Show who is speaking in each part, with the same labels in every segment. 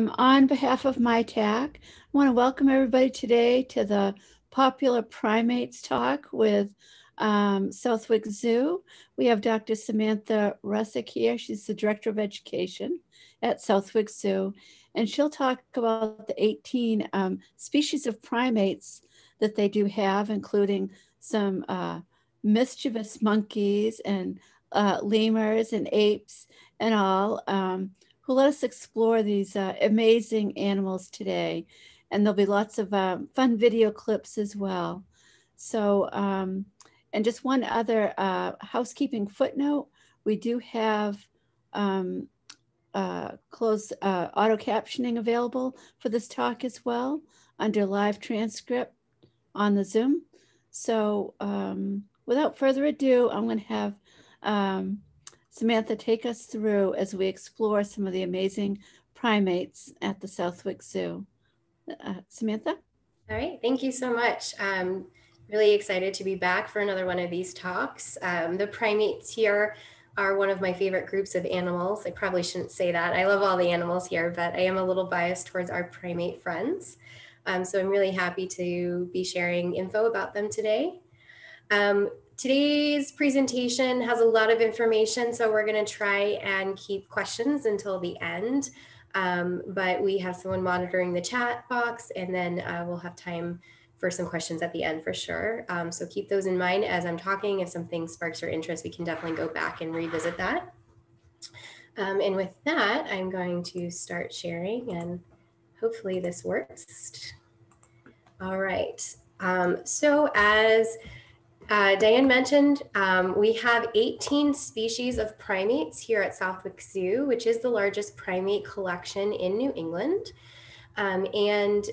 Speaker 1: Um, on behalf of MITAC, I want to welcome everybody today to the Popular Primates Talk with um, Southwick Zoo. We have Dr. Samantha Russak here. She's the Director of Education at Southwick Zoo, and she'll talk about the 18 um, species of primates that they do have, including some uh, mischievous monkeys and uh, lemurs and apes and all. Um, let us explore these uh, amazing animals today. And there'll be lots of um, fun video clips as well. So, um, and just one other uh, housekeeping footnote, we do have um, uh, closed uh, auto captioning available for this talk as well under live transcript on the Zoom. So um, without further ado, I'm going to have um, Samantha, take us through as we explore some of the amazing primates at the Southwick Zoo. Uh, Samantha?
Speaker 2: All right, thank you so much. Um, really excited to be back for another one of these talks. Um, the primates here are one of my favorite groups of animals. I probably shouldn't say that. I love all the animals here, but I am a little biased towards our primate friends. Um, so I'm really happy to be sharing info about them today. Um, Today's presentation has a lot of information, so we're going to try and keep questions until the end. Um, but we have someone monitoring the chat box, and then uh, we'll have time for some questions at the end for sure. Um, so keep those in mind as I'm talking. If something sparks your interest, we can definitely go back and revisit that. Um, and with that, I'm going to start sharing, and hopefully this works. All right. Um, so as uh, Diane mentioned um, we have 18 species of primates here at Southwick Zoo, which is the largest primate collection in New England. Um, and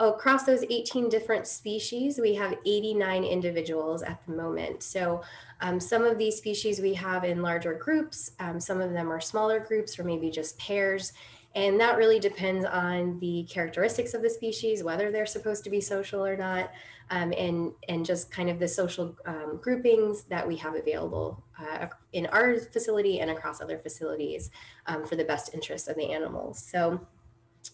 Speaker 2: across those 18 different species, we have 89 individuals at the moment. So um, some of these species we have in larger groups, um, some of them are smaller groups or maybe just pairs. And that really depends on the characteristics of the species, whether they're supposed to be social or not um, and, and just kind of the social um, groupings that we have available uh, in our facility and across other facilities um, for the best interest of the animals. So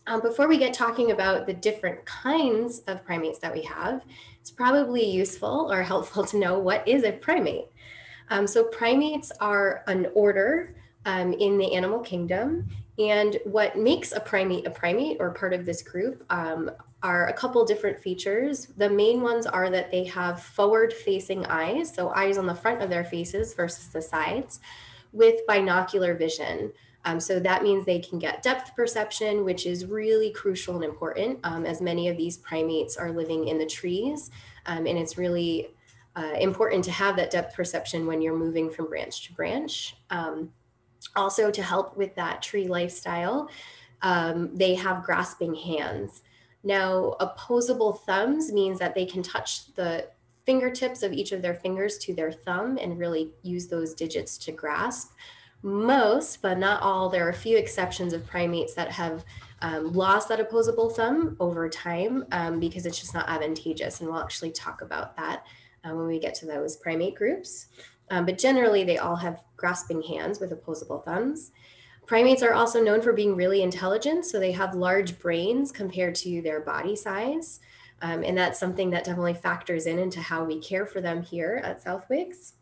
Speaker 2: um, before we get talking about the different kinds of primates that we have, it's probably useful or helpful to know what is a primate. Um, so primates are an order um, in the animal kingdom. And what makes a primate a primate or part of this group um, are a couple different features. The main ones are that they have forward facing eyes, so eyes on the front of their faces versus the sides, with binocular vision. Um, so that means they can get depth perception, which is really crucial and important um, as many of these primates are living in the trees. Um, and it's really uh, important to have that depth perception when you're moving from branch to branch. Um, also, to help with that tree lifestyle, um, they have grasping hands. Now, opposable thumbs means that they can touch the fingertips of each of their fingers to their thumb and really use those digits to grasp. Most, but not all, there are a few exceptions of primates that have um, lost that opposable thumb over time um, because it's just not advantageous. And we'll actually talk about that uh, when we get to those primate groups. Um, but generally, they all have grasping hands with opposable thumbs. Primates are also known for being really intelligent, so they have large brains compared to their body size. Um, and that's something that definitely factors in into how we care for them here at Southwicks.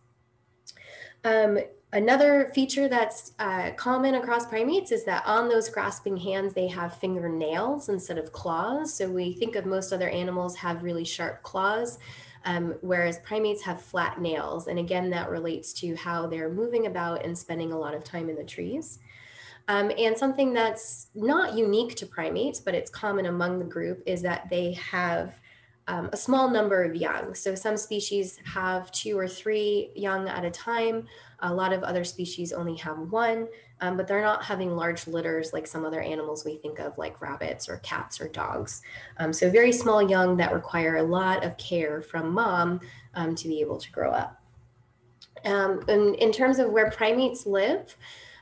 Speaker 2: Um, another feature that's uh, common across primates is that on those grasping hands, they have fingernails instead of claws. So we think of most other animals have really sharp claws, um, whereas primates have flat nails. And again, that relates to how they're moving about and spending a lot of time in the trees. Um, and something that's not unique to primates, but it's common among the group, is that they have um, a small number of young. So some species have two or three young at a time. A lot of other species only have one, um, but they're not having large litters like some other animals we think of, like rabbits or cats or dogs. Um, so very small young that require a lot of care from mom um, to be able to grow up. Um, and in terms of where primates live,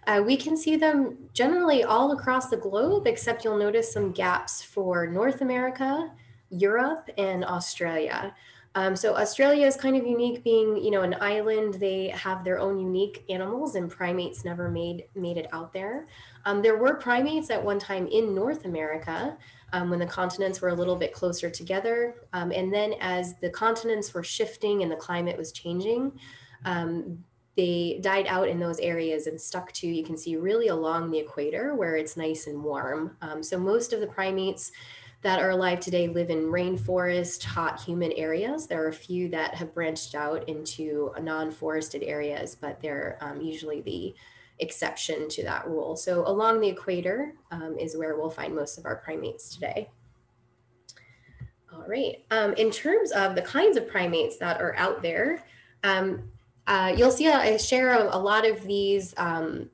Speaker 2: uh, we can see them generally all across the globe, except you'll notice some gaps for North America, Europe, and Australia. Um, so Australia is kind of unique being, you know, an island. They have their own unique animals and primates never made, made it out there. Um, there were primates at one time in North America um, when the continents were a little bit closer together. Um, and then as the continents were shifting and the climate was changing, um, they died out in those areas and stuck to, you can see really along the equator where it's nice and warm. Um, so most of the primates that are alive today live in rainforest, hot, humid areas. There are a few that have branched out into non-forested areas, but they're um, usually the exception to that rule. So along the equator um, is where we'll find most of our primates today. All right, um, in terms of the kinds of primates that are out there, um, uh, you'll see I share a, a lot of these um,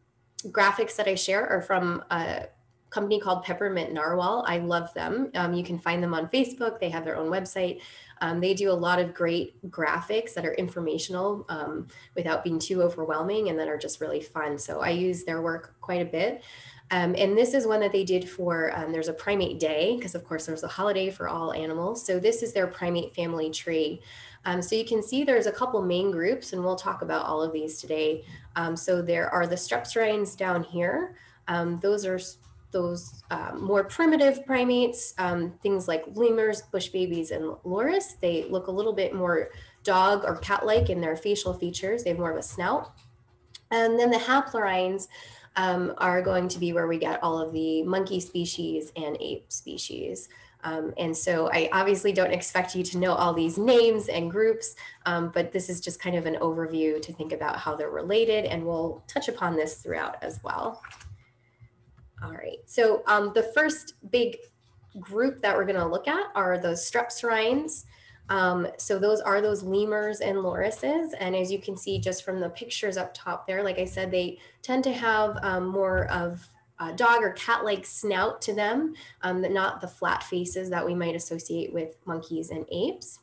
Speaker 2: graphics that I share are from a company called Peppermint Narwhal. I love them. Um, you can find them on Facebook. They have their own website. Um, they do a lot of great graphics that are informational um, without being too overwhelming and that are just really fun. So I use their work quite a bit. Um, and this is one that they did for, um, there's a primate day, because of course there's a holiday for all animals. So this is their primate family tree. Um, so you can see there's a couple main groups, and we'll talk about all of these today. Um, so there are the strepsirrhines down here. Um, those are those um, more primitive primates, um, things like lemurs, bush babies, and loris. They look a little bit more dog or cat-like in their facial features. They have more of a snout. And then the haplorhines um, are going to be where we get all of the monkey species and ape species. Um, and so I obviously don't expect you to know all these names and groups, um, but this is just kind of an overview to think about how they're related, and we'll touch upon this throughout as well. All right, so um, the first big group that we're gonna look at are those strepsirrhines. Um, so those are those lemurs and lorises. And as you can see just from the pictures up top there, like I said, they tend to have um, more of a dog or cat-like snout to them, um, not the flat faces that we might associate with monkeys and apes.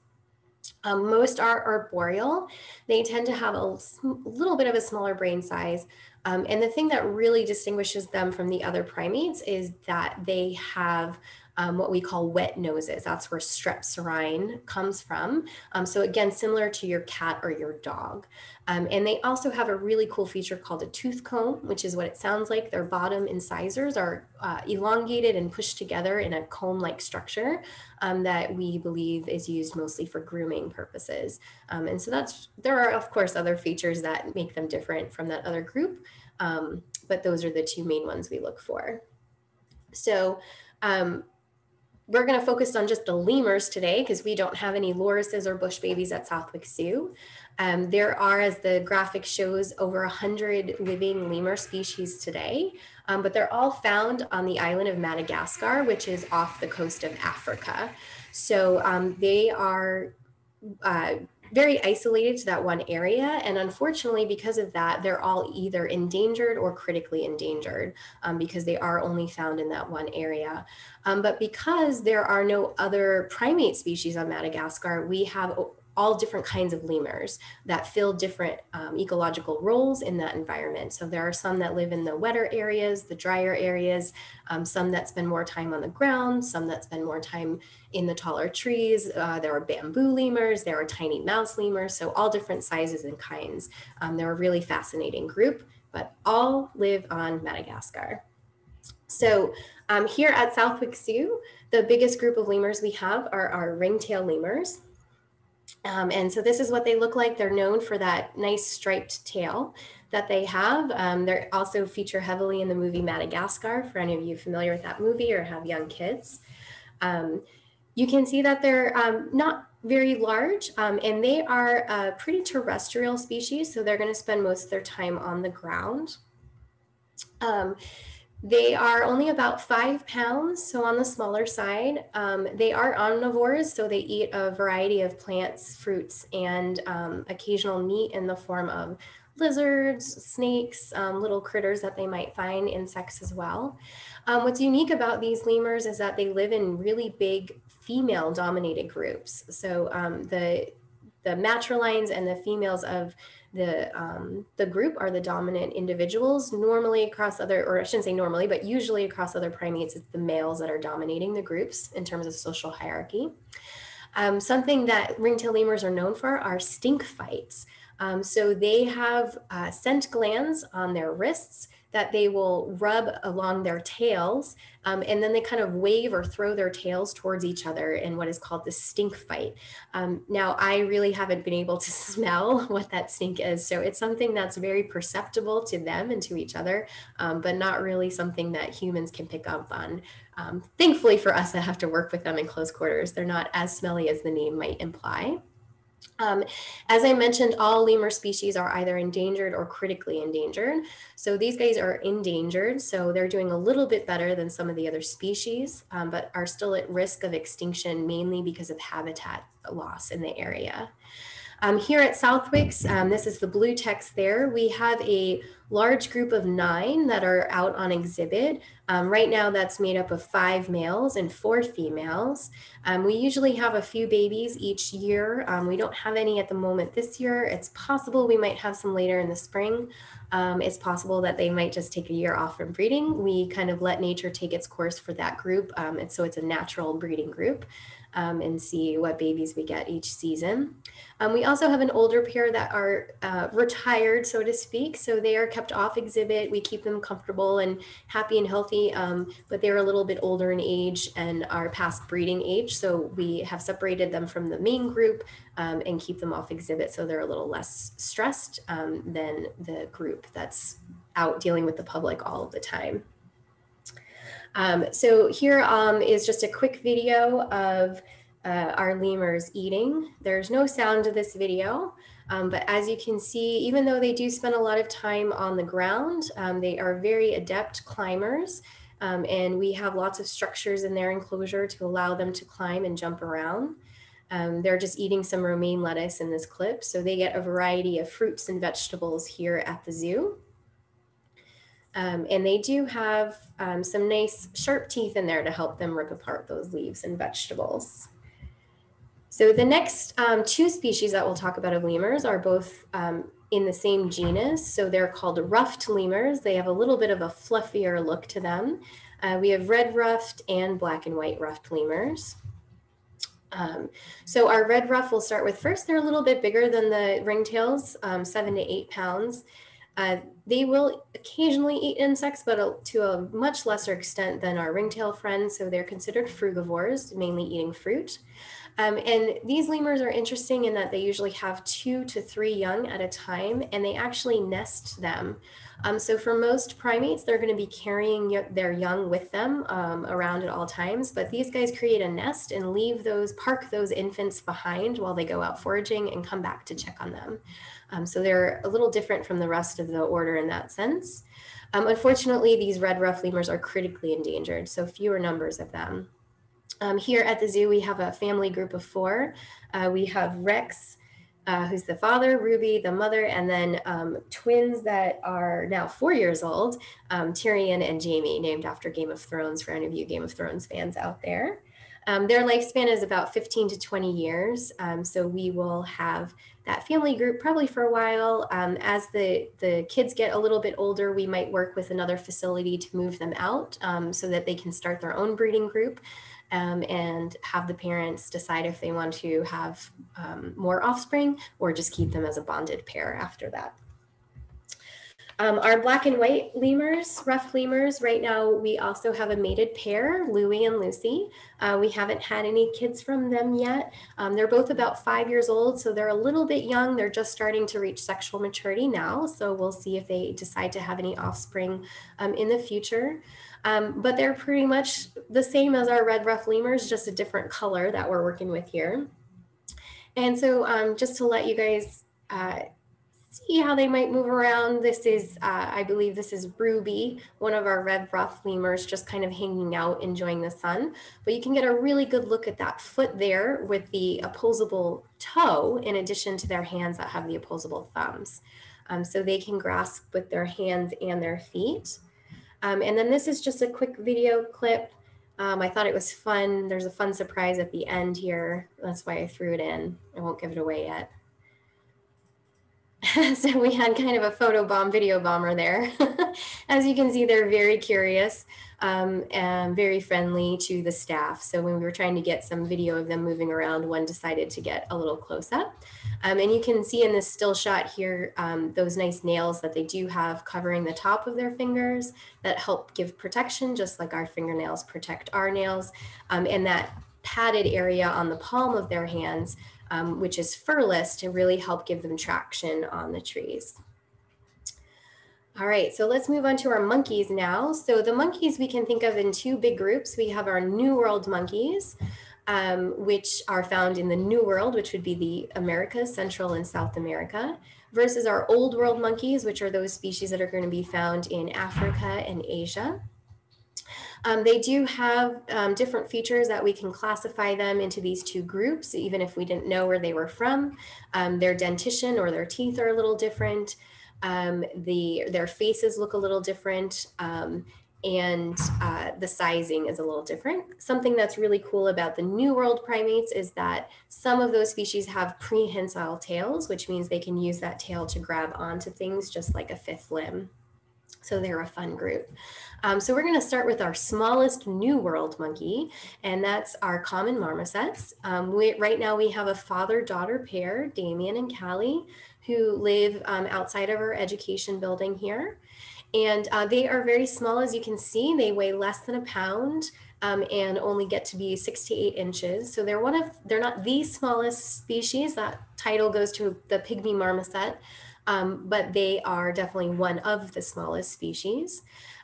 Speaker 2: Um, most are arboreal. They tend to have a little bit of a smaller brain size. Um, and the thing that really distinguishes them from the other primates is that they have um, what we call wet noses. That's where strepsirrhine comes from. Um, so again, similar to your cat or your dog. Um, and they also have a really cool feature called a tooth comb, which is what it sounds like. Their bottom incisors are uh, elongated and pushed together in a comb-like structure um, that we believe is used mostly for grooming purposes. Um, and so that's, there are of course other features that make them different from that other group, um, but those are the two main ones we look for. So um, we're going to focus on just the lemurs today because we don't have any lorises or bush babies at Southwick Zoo. Um, there are, as the graphic shows, over 100 living lemur species today, um, but they're all found on the island of Madagascar, which is off the coast of Africa. So um, they are uh, very isolated to that one area. And unfortunately, because of that, they're all either endangered or critically endangered um, because they are only found in that one area. Um, but because there are no other primate species on Madagascar, we have all different kinds of lemurs that fill different um, ecological roles in that environment. So there are some that live in the wetter areas, the drier areas, um, some that spend more time on the ground, some that spend more time in the taller trees. Uh, there are bamboo lemurs, there are tiny mouse lemurs, so all different sizes and kinds. Um, they're a really fascinating group, but all live on Madagascar. So um, here at Southwick Zoo, the biggest group of lemurs we have are our ringtail lemurs. Um, and so this is what they look like. They're known for that nice striped tail that they have. Um, they also feature heavily in the movie Madagascar, for any of you familiar with that movie or have young kids. Um, you can see that they're um, not very large um, and they are a pretty terrestrial species. So they're gonna spend most of their time on the ground. They are only about five pounds, so on the smaller side. Um, they are omnivores, so they eat a variety of plants, fruits, and um, occasional meat in the form of lizards, snakes, um, little critters that they might find, insects as well. Um, what's unique about these lemurs is that they live in really big female dominated groups. So um, the, the matrilines and the females of the um, the group are the dominant individuals. Normally across other, or I shouldn't say normally, but usually across other primates, it's the males that are dominating the groups in terms of social hierarchy. Um, something that ringtail lemurs are known for are stink fights. Um, so they have uh, scent glands on their wrists that they will rub along their tails um, and then they kind of wave or throw their tails towards each other in what is called the stink fight. Um, now, I really haven't been able to smell what that stink is. So it's something that's very perceptible to them and to each other, um, but not really something that humans can pick up on. Um, thankfully for us that have to work with them in close quarters, they're not as smelly as the name might imply. Um, as I mentioned, all lemur species are either endangered or critically endangered. So these guys are endangered, so they're doing a little bit better than some of the other species, um, but are still at risk of extinction mainly because of habitat loss in the area. Um, here at Southwick's, um, this is the blue text there, we have a large group of nine that are out on exhibit. Um, right now, that's made up of five males and four females. Um, we usually have a few babies each year. Um, we don't have any at the moment this year. It's possible we might have some later in the spring. Um, it's possible that they might just take a year off from breeding. We kind of let nature take its course for that group. Um, and so it's a natural breeding group um, and see what babies we get each season. Um, we also have an older pair that are uh, retired, so to speak. So they are kept off exhibit. We keep them comfortable and happy and healthy, um, but they're a little bit older in age and are past breeding age. So we have separated them from the main group um, and keep them off exhibit so they're a little less stressed um, than the group that's out dealing with the public all of the time. Um, so here um, is just a quick video of uh, our lemurs eating. There's no sound to this video, um, but as you can see, even though they do spend a lot of time on the ground, um, they are very adept climbers. Um, and we have lots of structures in their enclosure to allow them to climb and jump around. Um, they're just eating some romaine lettuce in this clip. So they get a variety of fruits and vegetables here at the zoo. Um, and they do have um, some nice sharp teeth in there to help them rip apart those leaves and vegetables. So the next um, two species that we'll talk about of lemurs are both um, in the same genus. So they're called ruffed lemurs. They have a little bit of a fluffier look to them. Uh, we have red ruffed and black and white ruffed lemurs. Um, so our red ruff we'll start with first. They're a little bit bigger than the ringtails, um, seven to eight pounds. Uh, they will occasionally eat insects, but to a much lesser extent than our ringtail friends. So they're considered frugivores, mainly eating fruit. Um, and these lemurs are interesting in that they usually have two to three young at a time, and they actually nest them. Um, so for most primates, they're going to be carrying their young with them um, around at all times. But these guys create a nest and leave those, park those infants behind while they go out foraging and come back to check on them. Um, so they're a little different from the rest of the order in that sense. Um, unfortunately, these red ruff lemurs are critically endangered, so fewer numbers of them. Um, here at the zoo, we have a family group of four. Uh, we have Rex, uh, who's the father, Ruby, the mother, and then um, twins that are now four years old, um, Tyrion and Jamie, named after Game of Thrones for any of you Game of Thrones fans out there. Um, their lifespan is about 15 to 20 years. Um, so we will have that family group probably for a while. Um, as the, the kids get a little bit older, we might work with another facility to move them out um, so that they can start their own breeding group um, and have the parents decide if they want to have um, more offspring or just keep them as a bonded pair after that. Um, our black and white lemurs, ruff lemurs, right now we also have a mated pair, Louie and Lucy. Uh, we haven't had any kids from them yet. Um, they're both about five years old, so they're a little bit young. They're just starting to reach sexual maturity now, so we'll see if they decide to have any offspring um, in the future. Um, but they're pretty much the same as our red ruff lemurs, just a different color that we're working with here. And so um, just to let you guys uh, see how they might move around. This is, uh, I believe this is Ruby, one of our red ruff lemurs, just kind of hanging out, enjoying the sun. But you can get a really good look at that foot there with the opposable toe, in addition to their hands that have the opposable thumbs. Um, so they can grasp with their hands and their feet. Um, and then this is just a quick video clip. Um, I thought it was fun. There's a fun surprise at the end here. That's why I threw it in. I won't give it away yet. so we had kind of a photo bomb, video bomber there. As you can see, they're very curious um, and very friendly to the staff. So when we were trying to get some video of them moving around, one decided to get a little close up. Um, and you can see in this still shot here, um, those nice nails that they do have covering the top of their fingers that help give protection, just like our fingernails protect our nails. Um, and that padded area on the palm of their hands, um, which is furless to really help give them traction on the trees. All right, so let's move on to our monkeys now. So the monkeys we can think of in two big groups. We have our New World monkeys, um, which are found in the New World, which would be the Americas, Central and South America, versus our Old World monkeys, which are those species that are going to be found in Africa and Asia. Um, they do have um, different features that we can classify them into these two groups, even if we didn't know where they were from. Um, their dentition or their teeth are a little different. Um, the their faces look a little different, um, and uh, the sizing is a little different. Something that's really cool about the New World primates is that some of those species have prehensile tails, which means they can use that tail to grab onto things just like a fifth limb. So they're a fun group. Um, so we're going to start with our smallest New World monkey, and that's our common marmosets. Um, we, right now we have a father-daughter pair, Damien and Callie, who live um, outside of our education building here. And uh, they are very small, as you can see. They weigh less than a pound um, and only get to be six to eight inches. So they're one of, they're not the smallest species. That title goes to the pygmy marmoset, um, but they are definitely one of the smallest species.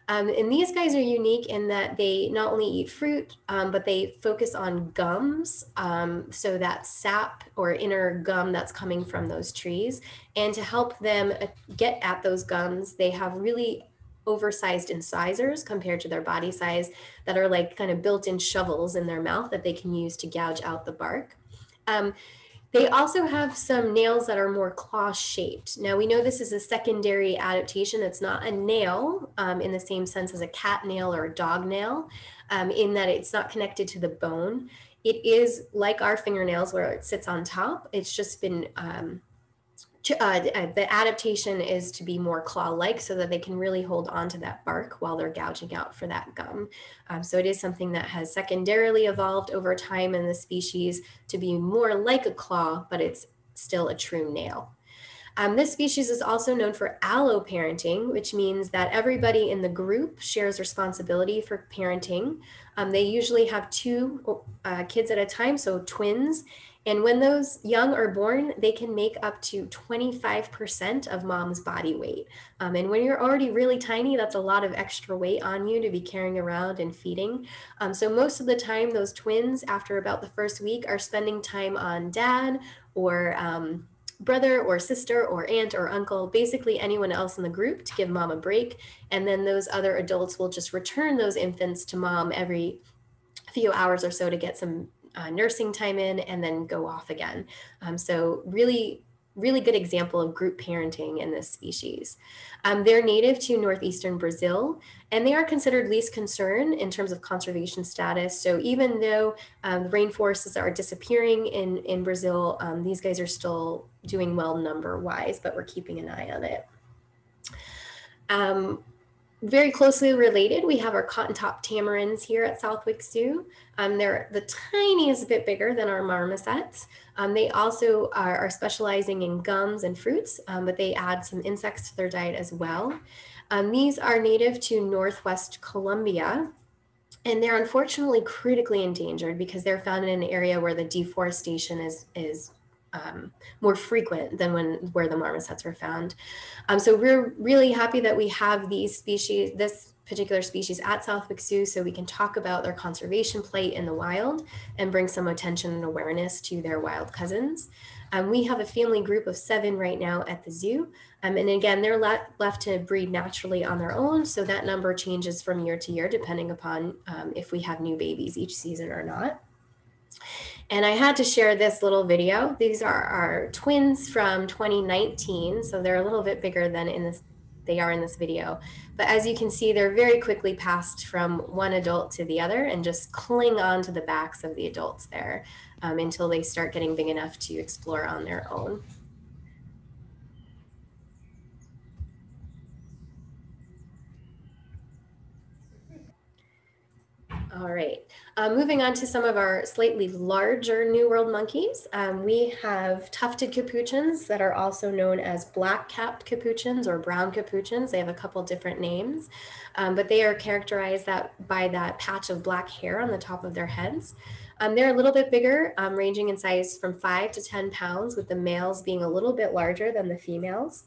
Speaker 2: Um, and these guys are unique in that they not only eat fruit, um, but they focus on gums. Um, so that sap or inner gum that's coming from those trees. And to help them uh, get at those gums, they have really oversized incisors compared to their body size that are like kind of built in shovels in their mouth that they can use to gouge out the bark. They also have some nails that are more claw shaped. Now we know this is a secondary adaptation. It's not a nail um, in the same sense as a cat nail or a dog nail um, in that it's not connected to the bone. It is like our fingernails where it sits on top. It's just been um, uh, uh, the adaptation is to be more claw-like so that they can really hold on to that bark while they're gouging out for that gum. Um, so it is something that has secondarily evolved over time in the species to be more like a claw, but it's still a true nail. Um, this species is also known for alloparenting, which means that everybody in the group shares responsibility for parenting. Um, they usually have two uh, kids at a time, so twins, and when those young are born, they can make up to 25% of mom's body weight. Um, and when you're already really tiny, that's a lot of extra weight on you to be carrying around and feeding. Um, so most of the time, those twins, after about the first week, are spending time on dad or um, brother or sister or aunt or uncle, basically anyone else in the group to give mom a break. And then those other adults will just return those infants to mom every few hours or so to get some uh, nursing time in and then go off again. Um, so really, really good example of group parenting in this species. Um, they're native to northeastern Brazil, and they are considered least concern in terms of conservation status. So even though um, the rainforests are disappearing in, in Brazil, um, these guys are still doing well number-wise, but we're keeping an eye on it. Very closely related, we have our cotton top tamarins here at Southwick Zoo. Um, they're the tiniest bit bigger than our marmosets. Um, they also are, are, specializing in gums and fruits, um, but they add some insects to their diet as well. Um, these are native to Northwest Colombia, and they're unfortunately critically endangered because they're found in an area where the deforestation is, is um, more frequent than when where the marmosets were found. Um, so we're really happy that we have these species, this particular species at Southwick Zoo so we can talk about their conservation plight in the wild and bring some attention and awareness to their wild cousins. Um, we have a family group of seven right now at the zoo. Um, and again, they're le left to breed naturally on their own. So that number changes from year to year, depending upon um, if we have new babies each season or not. And I had to share this little video. These are our twins from 2019. So they're a little bit bigger than in this, they are in this video. But as you can see, they're very quickly passed from one adult to the other and just cling on to the backs of the adults there um, until they start getting big enough to explore on their own. All right, uh, moving on to some of our slightly larger New World monkeys. Um, we have tufted capuchins that are also known as black-capped capuchins or brown capuchins. They have a couple different names, um, but they are characterized that by that patch of black hair on the top of their heads. Um, they're a little bit bigger, um, ranging in size from five to 10 pounds, with the males being a little bit larger than the females.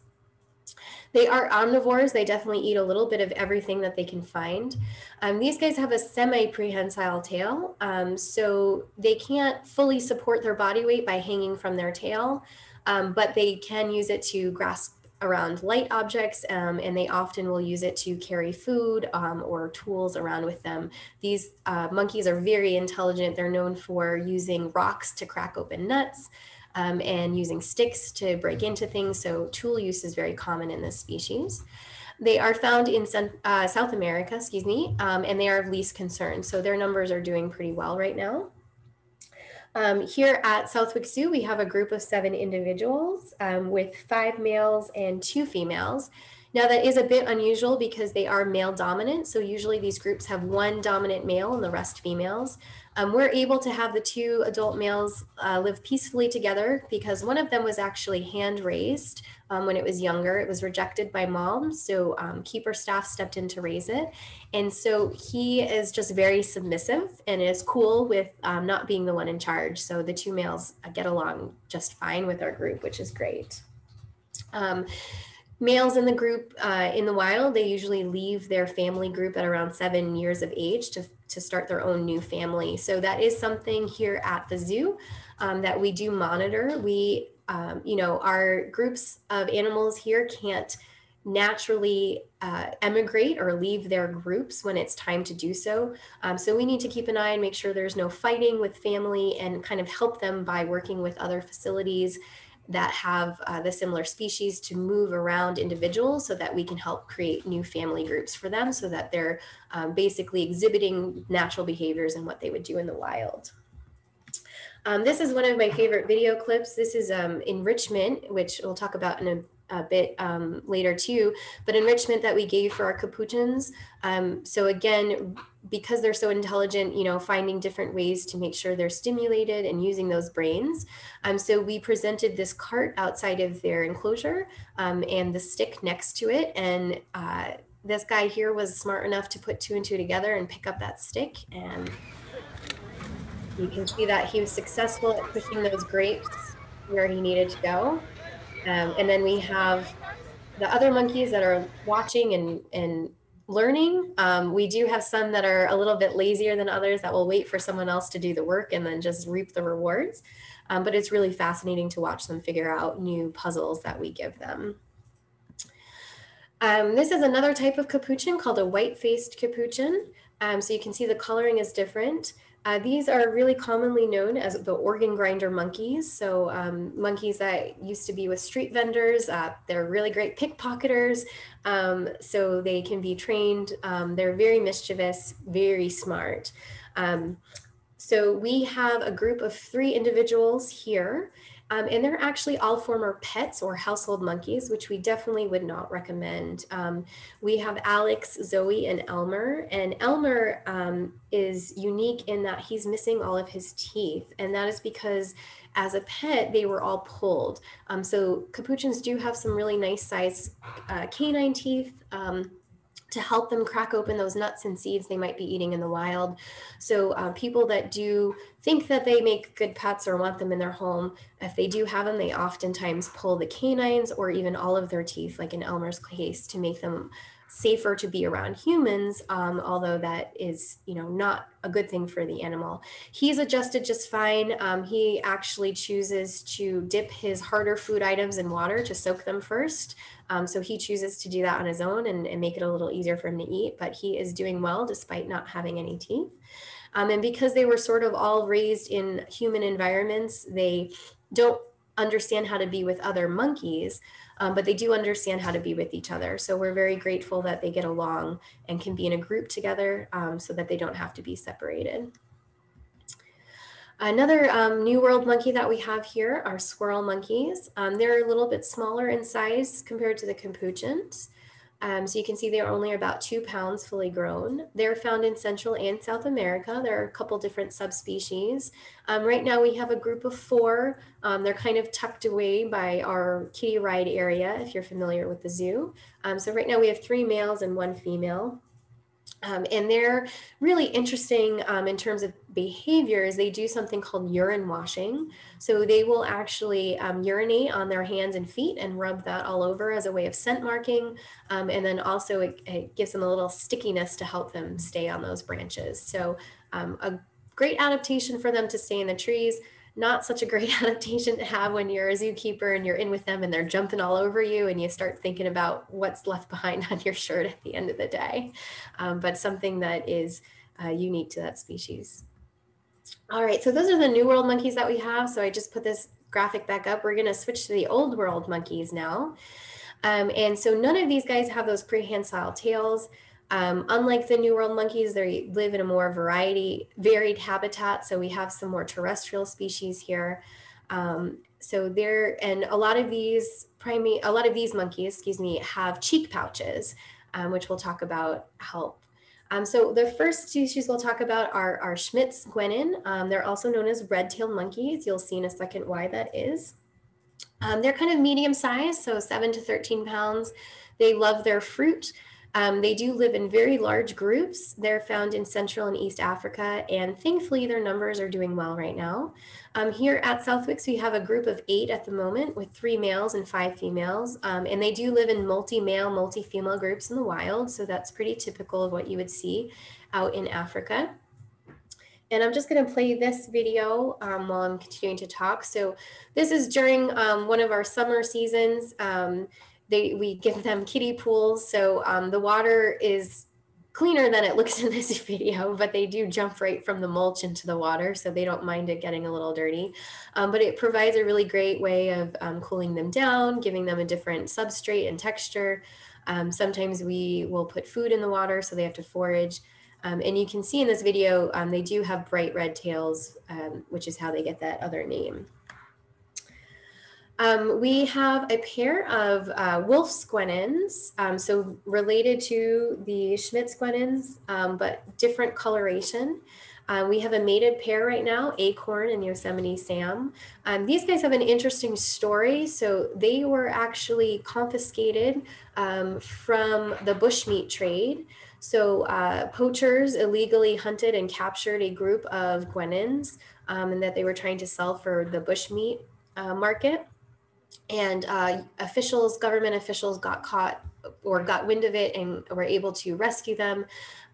Speaker 2: They are omnivores. They definitely eat a little bit of everything that they can find. Um, these guys have a semi-prehensile tail, um, so they can't fully support their body weight by hanging from their tail, um, but they can use it to grasp around light objects um, and they often will use it to carry food um, or tools around with them. These uh, monkeys are very intelligent. They're known for using rocks to crack open nuts um, and using sticks to break into things. So tool use is very common in this species. They are found in uh, South America, excuse me, um, and they are of least concern. So their numbers are doing pretty well right now. Um, here at Southwick Zoo, we have a group of seven individuals um, with five males and two females. Now that is a bit unusual because they are male dominant. So usually these groups have one dominant male and the rest females. Um, we're able to have the two adult males uh, live peacefully together because one of them was actually hand raised um, when it was younger. It was rejected by mom, so um, keeper staff stepped in to raise it. And so he is just very submissive and is cool with um, not being the one in charge. So the two males get along just fine with our group, which is great. Um, males in the group uh, in the wild, they usually leave their family group at around seven years of age to to start their own new family. So that is something here at the zoo um, that we do monitor. We, um, you know, our groups of animals here can't naturally uh, emigrate or leave their groups when it's time to do so. Um, so we need to keep an eye and make sure there's no fighting with family and kind of help them by working with other facilities that have uh, the similar species to move around individuals so that we can help create new family groups for them so that they're um, basically exhibiting natural behaviors and what they would do in the wild. Um, this is one of my favorite video clips. This is um, enrichment, which we'll talk about in a a bit um, later too, but enrichment that we gave for our capuchins. Um, so again, because they're so intelligent, you know, finding different ways to make sure they're stimulated and using those brains. Um, so we presented this cart outside of their enclosure um, and the stick next to it. And uh, this guy here was smart enough to put two and two together and pick up that stick. And you can see that he was successful at pushing those grapes where he needed to go. Um, and then we have the other monkeys that are watching and, and learning. Um, we do have some that are a little bit lazier than others that will wait for someone else to do the work and then just reap the rewards. Um, but it's really fascinating to watch them figure out new puzzles that we give them. Um, this is another type of capuchin called a white-faced capuchin. Um, so you can see the coloring is different. Uh, these are really commonly known as the organ grinder monkeys. So um, monkeys that used to be with street vendors. Uh, they're really great pickpocketers. Um, so they can be trained. Um, they're very mischievous, very smart. Um, so we have a group of three individuals here um, and they're actually all former pets or household monkeys, which we definitely would not recommend. Um, we have Alex, Zoe, and Elmer. And Elmer um, is unique in that he's missing all of his teeth. And that is because as a pet, they were all pulled. Um, so capuchins do have some really nice size uh, canine teeth. Um, to help them crack open those nuts and seeds they might be eating in the wild. So uh, people that do think that they make good pets or want them in their home, if they do have them, they oftentimes pull the canines or even all of their teeth, like in Elmer's case, to make them safer to be around humans, um, although that is, you know, not a good thing for the animal. He's adjusted just fine. Um, he actually chooses to dip his harder food items in water to soak them first. Um, so he chooses to do that on his own and, and, make it a little easier for him to eat, but he is doing well despite not having any teeth. Um, and because they were sort of all raised in human environments, they don't understand how to be with other monkeys um, but they do understand how to be with each other. So we're very grateful that they get along and can be in a group together um, so that they don't have to be separated. Another um, New World monkey that we have here are squirrel monkeys. Um, they're a little bit smaller in size compared to the capuchins. Um, so you can see they're only about two pounds fully grown. They're found in Central and South America. There are a couple different subspecies. Um, right now we have a group of four. Um, they're kind of tucked away by our kitty ride area, if you're familiar with the zoo. Um, so right now we have three males and one female. Um, and they're really interesting um, in terms of behaviors. They do something called urine washing. So they will actually um, urinate on their hands and feet and rub that all over as a way of scent marking. Um, and then also it, it, gives them a little stickiness to help them stay on those branches. So um, a great adaptation for them to stay in the trees not such a great adaptation to have when you're a zookeeper and you're in with them and they're jumping all over you and you start thinking about what's left behind on your shirt at the end of the day. Um, but something that is uh, unique to that species. All right, so those are the New World monkeys that we have. So I just put this graphic back up. We're gonna switch to the Old World monkeys now. Um, and so none of these guys have those prehensile tails. Um, unlike the New World monkeys, they live in a more variety, varied habitat. So we have some more terrestrial species here. Um, so there, and a lot of these primate, a lot of these monkeys, excuse me, have cheek pouches, um, which we'll talk about help. Um, so the first species we'll talk about are, are Schmidt's guenon. Um, they're also known as red-tailed monkeys. You'll see in a second why that is. Um, they're kind of medium size, so seven to 13 pounds. They love their fruit. Um, they do live in very large groups. They're found in Central and East Africa, and thankfully their numbers are doing well right now. Um, here at Southwicks, we have a group of eight at the moment with three males and five females, um, and they do live in multi-male, multi-female groups in the wild, so that's pretty typical of what you would see out in Africa. And I'm just going to play this video um, while I'm continuing to talk. So this is during um, one of our summer seasons. Um, they we give them kiddie pools, so um, the water is cleaner than it looks in this video, but they do jump right from the mulch into the water, so they don't mind it getting a little dirty. Um, but it provides a really great way of um, cooling them down, giving them a different substrate and texture. Um, sometimes we will put food in the water, so they have to forage. Um, and you can see in this video, um, they do have bright red tails, um, which is how they get that other name. Um, we have a pair of uh, Wolf's guenons, um, so related to the Schmidt's guenons, um, but different coloration. Uh, we have a mated pair right now, Acorn and Yosemite Sam. Um, these guys have an interesting story. So they were actually confiscated um, from the bushmeat trade. So uh, poachers illegally hunted and captured a group of guenons um, and that they were trying to sell for the bushmeat uh, market and uh, officials, government officials got caught or got wind of it and were able to rescue them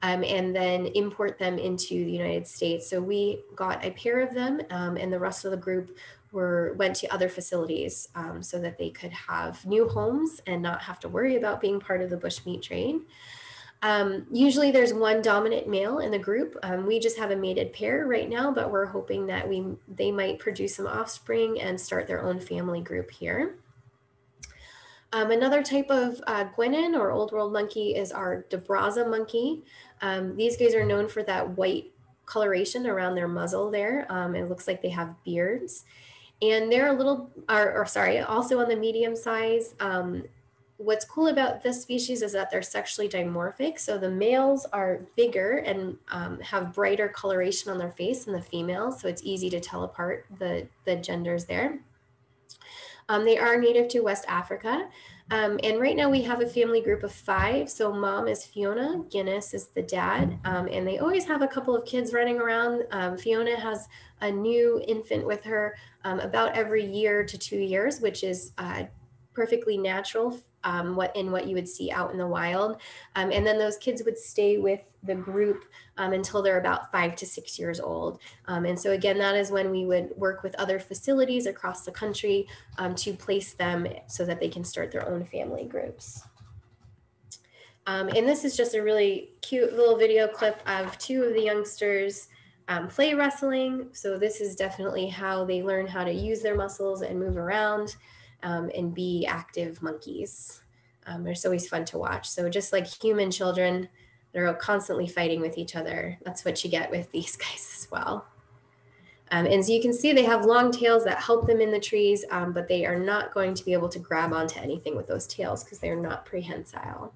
Speaker 2: um, and then import them into the United States. So we got a pair of them um, and the rest of the group were went to other facilities um, so that they could have new homes and not have to worry about being part of the bushmeat trade. Um, usually there's one dominant male in the group. Um, we just have a mated pair right now, but we're hoping that we they might produce some offspring and start their own family group here. Um, another type of uh, guenon or old world monkey is our De Brazza monkey. Um, these guys are known for that white coloration around their muzzle there. Um, it looks like they have beards. And they're a little, or, or sorry, also on the medium size. What's cool about this species is that they're sexually dimorphic. So the males are bigger and um, have brighter coloration on their face than the females. So it's easy to tell apart the, the genders there. Um, they are native to West Africa. Um, and right now we have a family group of five. So mom is Fiona, Guinness is the dad, um, and they always have a couple of kids running around. Um, Fiona has a new infant with her um, about every year to two years, which is uh, perfectly natural um, what in what you would see out in the wild. Um, and then those kids would stay with the group um, until they're about five to six years old. Um, and so again, that is when we would work with other facilities across the country um, to place them so that they can start their own family groups. Um, and this is just a really cute little video clip of two of the youngsters play wrestling. So this is definitely how they learn how to use their muscles and move around um, and be active monkeys. Um, it's always fun to watch. So just like human children, they're constantly fighting with each other. That's what you get with these guys as well. Um, and so you can see they have long tails that help them in the trees, um, but they are not going to be able to grab onto anything with those tails because they're not prehensile.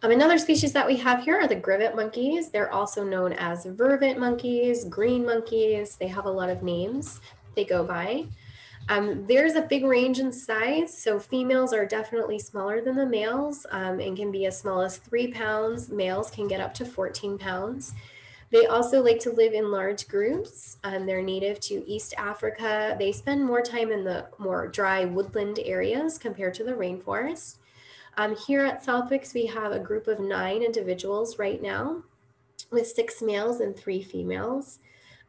Speaker 2: Um, another species that we have here are the grivet monkeys. They're also known as vervet monkeys, green monkeys. They have a lot of names they go by. Um, there's a big range in size. So females are definitely smaller than the males um, and can be as small as three pounds. Males can get up to 14 pounds. They also like to live in large groups. Um, they're native to East Africa. They spend more time in the more dry woodland areas compared to the rainforest. Um, here at Southwicks, we have a group of nine individuals right now with six males and three females.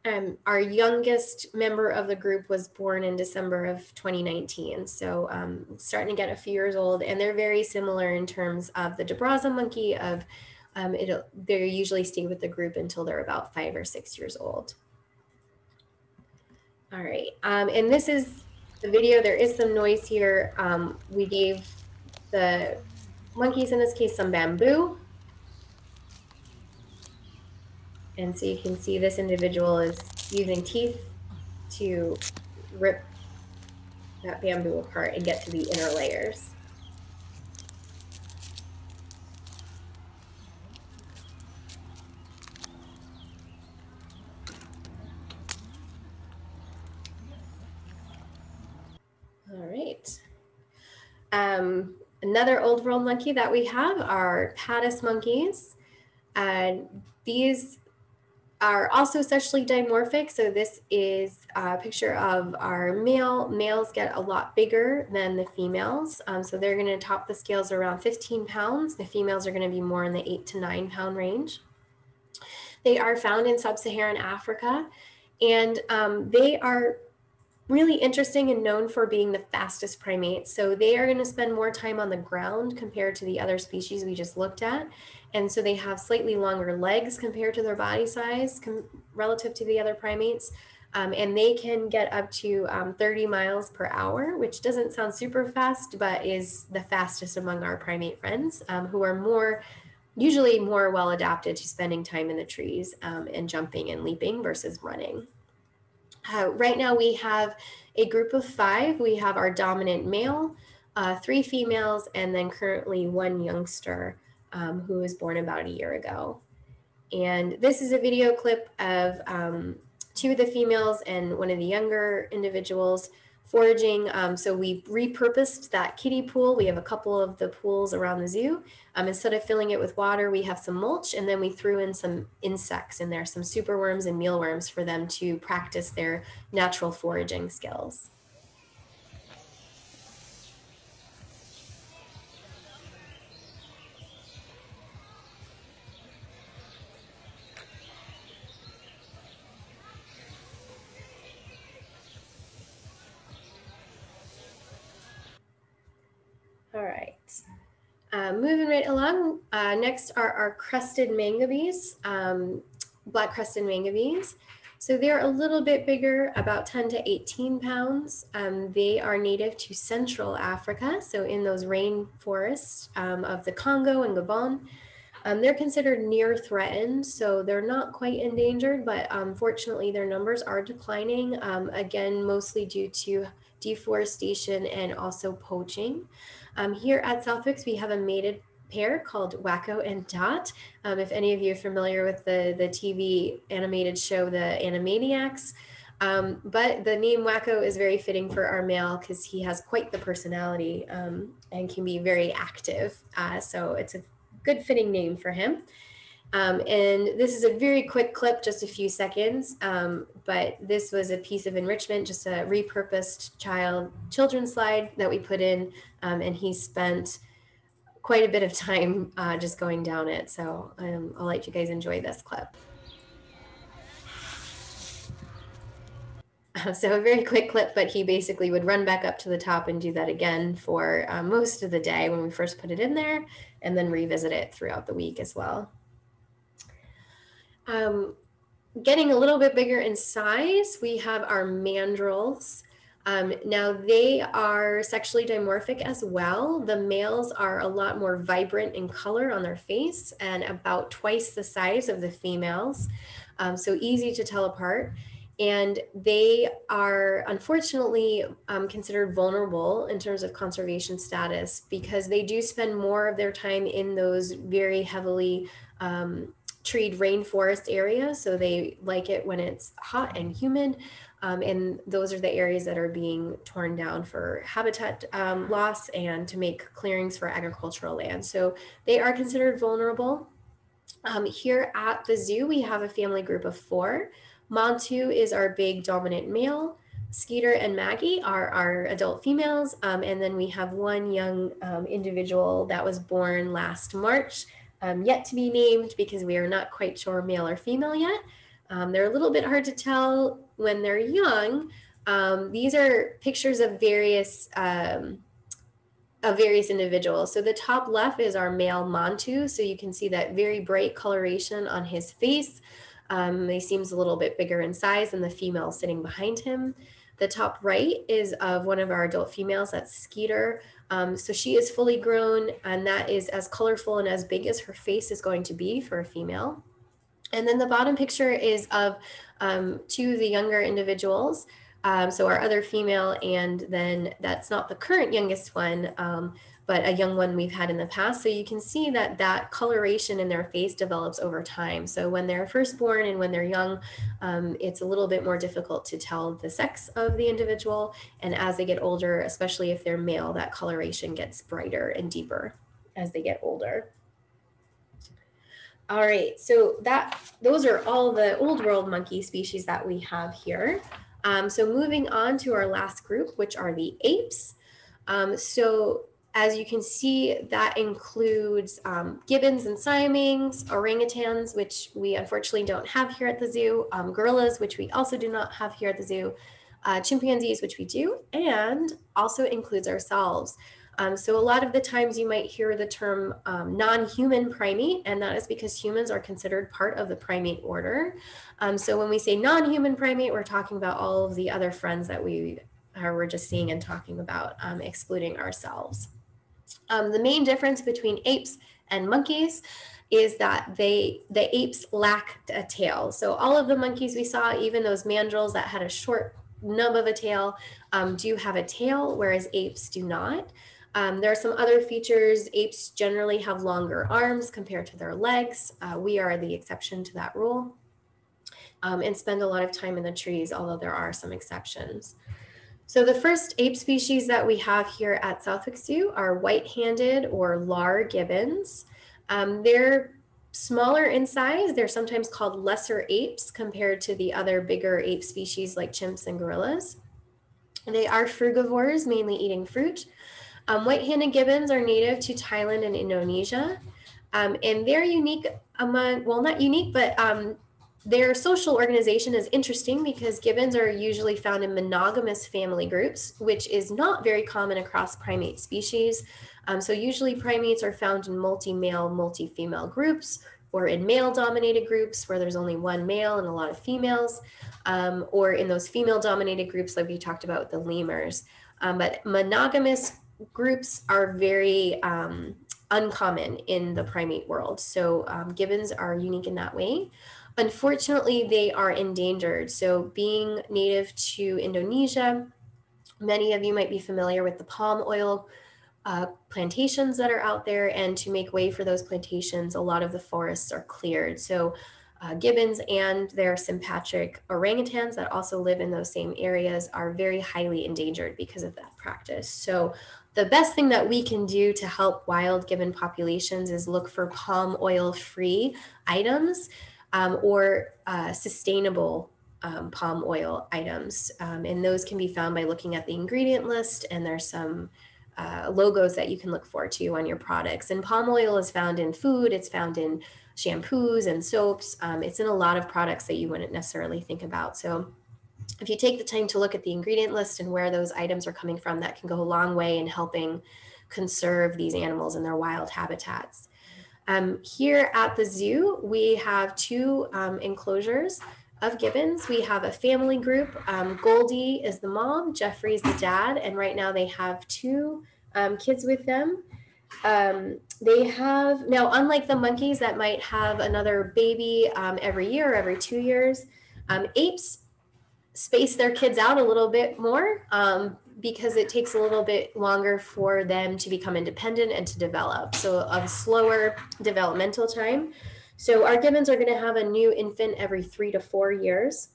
Speaker 2: Um, our youngest member of the group was born in December of 2019, so um, starting to get a few years old, and they're very similar in terms of the De Brazza monkey. Of um, it, they usually stay with the group until they're about five or six years old. All right, um, and this is the video. There is some noise here. Um, we gave the monkeys in this case some bamboo And so you can see this individual is using teeth to rip that bamboo apart and get to the inner layers. All right. Um, another old world monkey that we have are Patas monkeys. And these are also sexually dimorphic. So this is a picture of our male. Males get a lot bigger than the females. Um, so they're going to top the scales around 15 pounds. The females are going to be more in the eight to nine pound range. They are found in sub-Saharan Africa and um, they are really interesting and known for being the fastest primates. So they are going to spend more time on the ground compared to the other species we just looked at. And so they have slightly longer legs compared to their body size relative to the other primates. Um, and they can get up to um, 30 miles per hour, which doesn't sound super fast, but is the fastest among our primate friends um, who are more, usually more well adapted to spending time in the trees um, and jumping and leaping versus running. Uh, right now we have a group of five. We have our dominant male, uh, three females, and then currently one youngster um, who was born about a year ago. And this is a video clip of um, two of the females and one of the younger individuals foraging. Um, so we repurposed that kiddie pool. We have a couple of the pools around the zoo. Um, instead of filling it with water, we have some mulch and then we threw in some insects in there, some superworms and mealworms for them to practice their natural foraging skills. Uh, moving right along, uh, next are our crested mangabeys, um, black crested mangabeys. So they're a little bit bigger, about 10 to 18 pounds. Um, they are native to Central Africa, so in those rainforests um, of the Congo and Gabon. Um, they're considered near threatened, so they're not quite endangered, but unfortunately their numbers are declining, um, again, mostly due to deforestation and also poaching. Um, here at Southwicks, we have a mated pair called Wakko and Dot. Um, if any of you are familiar with the, the TV animated show, The Animaniacs, um, but the name Wakko is very fitting for our male because he has quite the personality um, and can be very active. Uh, so it's a good fitting name for him. Um, and this is a very quick clip, just a few seconds, um, but this was a piece of enrichment, just a repurposed child children's slide that we put in, um, and he spent quite a bit of time uh, just going down it. So um, I'll let you guys enjoy this clip. so a very quick clip, but he basically would run back up to the top and do that again for uh, most of the day when we first put it in there, and then revisit it throughout the week as well. Um, getting a little bit bigger in size, we have our mandrills. Um, now they are sexually dimorphic as well. The males are a lot more vibrant in color on their face and about twice the size of the females. Um, so easy to tell apart. and they are unfortunately um, considered vulnerable in terms of conservation status because they do spend more of their time in those very heavily um, treed rainforest areas. So they like it when it's hot and humid. Um, and those are the areas that are being torn down for habitat um, loss and to make clearings for agricultural land. So they are considered vulnerable. Um, here at the zoo, we have a family group of four. Montu is our big dominant male. Skeeter and Maggie are our adult females. Um, and then we have one young um, individual that was born last March, um, yet to be named because we are not quite sure male or female yet. Um, they're a little bit hard to tell when they're young. Um, these are pictures of various um, of various individuals. So the top left is our male Montu. So you can see that very bright coloration on his face. Um, he seems a little bit bigger in size than the female sitting behind him. The top right is of one of our adult females, that's Skeeter. Um, so she is fully grown and that is as colorful and as big as her face is going to be for a female. And then the bottom picture is of um, two of the younger individuals. Um, so our other female, and then that's not the current youngest one, um, but a young one we've had in the past. So you can see that that coloration in their face develops over time. So when they're first born and when they're young, um, it's a little bit more difficult to tell the sex of the individual. And as they get older, especially if they're male, that coloration gets brighter and deeper as they get older. All right, so that those are all the old world monkey species that we have here. Um, so moving on to our last group, which are the apes. Um, so as you can see, that includes um, gibbons and siamangs, orangutans, which we unfortunately don't have here at the zoo, um, gorillas, which we also do not have here at the zoo, uh, chimpanzees, which we do, and also includes ourselves. Um, so a lot of the times you might hear the term um, non-human primate, and that is because humans are considered part of the primate order. Um, so when we say non-human primate, we're talking about all of the other friends that we are, we're just seeing and talking about, um, excluding ourselves. Um, the main difference between apes and monkeys is that they the apes lack a tail. So all of the monkeys we saw, even those mandrills that had a short nub of a tail, um, do have a tail, whereas apes do not. Um, there are some other features. Apes generally have longer arms compared to their legs. Uh, we are the exception to that rule um, and spend a lot of time in the trees, although there are some exceptions. So the first ape species that we have here at Southwick Zoo are white-handed or lar gibbons. Um, they're smaller in size. They're sometimes called lesser apes compared to the other bigger ape species like chimps and gorillas. They are frugivores, mainly eating fruit. Um, white-handed gibbons are native to Thailand and Indonesia. Um, and they're unique among, well, not unique, but um, their social organization is interesting because gibbons are usually found in monogamous family groups, which is not very common across primate species. Um, so usually primates are found in multi-male, multi-female groups or in male-dominated groups where there's only one male and a lot of females, um, or in those female-dominated groups like we talked about with the lemurs. Um, but monogamous groups are very um, uncommon in the primate world. So um, gibbons are unique in that way. Unfortunately, they are endangered. So being native to Indonesia, many of you might be familiar with the palm oil uh, plantations that are out there. And to make way for those plantations, a lot of the forests are cleared. So uh, gibbons and their sympatric orangutans that also live in those same areas are very highly endangered because of that practice. So the best thing that we can do to help wild gibbon populations is look for palm oil free items um, or uh, sustainable um, palm oil items. Um, and those can be found by looking at the ingredient list and there's some uh, logos that you can look for too on your products. And palm oil is found in food, it's found in shampoos and soaps. Um, it's in a lot of products that you wouldn't necessarily think about. So if you take the time to look at the ingredient list and where those items are coming from, that can go a long way in helping conserve these animals in their wild habitats. Um, here at the zoo, we have two um, enclosures of gibbons. We have a family group. Um, Goldie is the mom, Jeffrey's the dad, and right now they have two um, kids with them. Um, they have, now unlike the monkeys that might have another baby um, every year or every two years, apes space their kids out a little bit more um, because it takes a little bit longer for them to become independent and to develop. So a slower developmental time. So our gibbons are going to have a new infant every three to four years.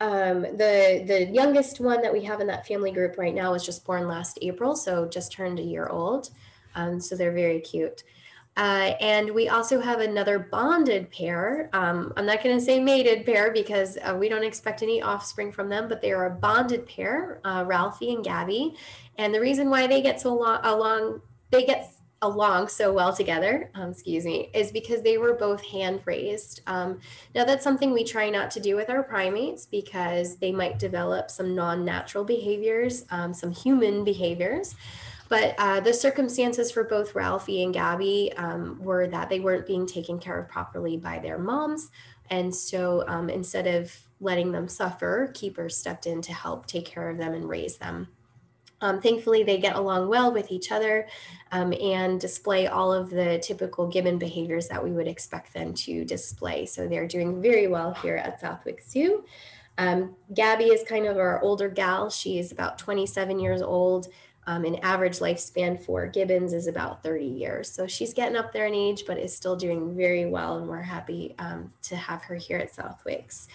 Speaker 2: Um, the the youngest one that we have in that family group right now was just born last April, so just turned a year old. Um, so they're very cute. Uh, and we also have another bonded pair. Um, I'm not going to say mated pair because uh, we don't expect any offspring from them, but they are a bonded pair, uh, Ralphie and Gabby. And the reason why they get so long, along, they get along so well together, um, excuse me, is because they were both hand raised. Um, now, that's something we try not to do with our primates because they might develop some non natural behaviors, um, some human behaviors. But uh, the circumstances for both Ralphie and Gabby um, were that they weren't being taken care of properly by their moms. And so um, instead of letting them suffer, keepers stepped in to help take care of them and raise them. Um, thankfully, they get along well with each other um, and display all of the typical gibbon behaviors that we would expect them to display. So they're doing very well here at Southwick Zoo. Um, Gabby is kind of our older gal. She is about 27 years old. Um, an average lifespan for gibbons is about 30 years. So she's getting up there in age, but is still doing very well. And we're happy um, to have her here at Southwicks.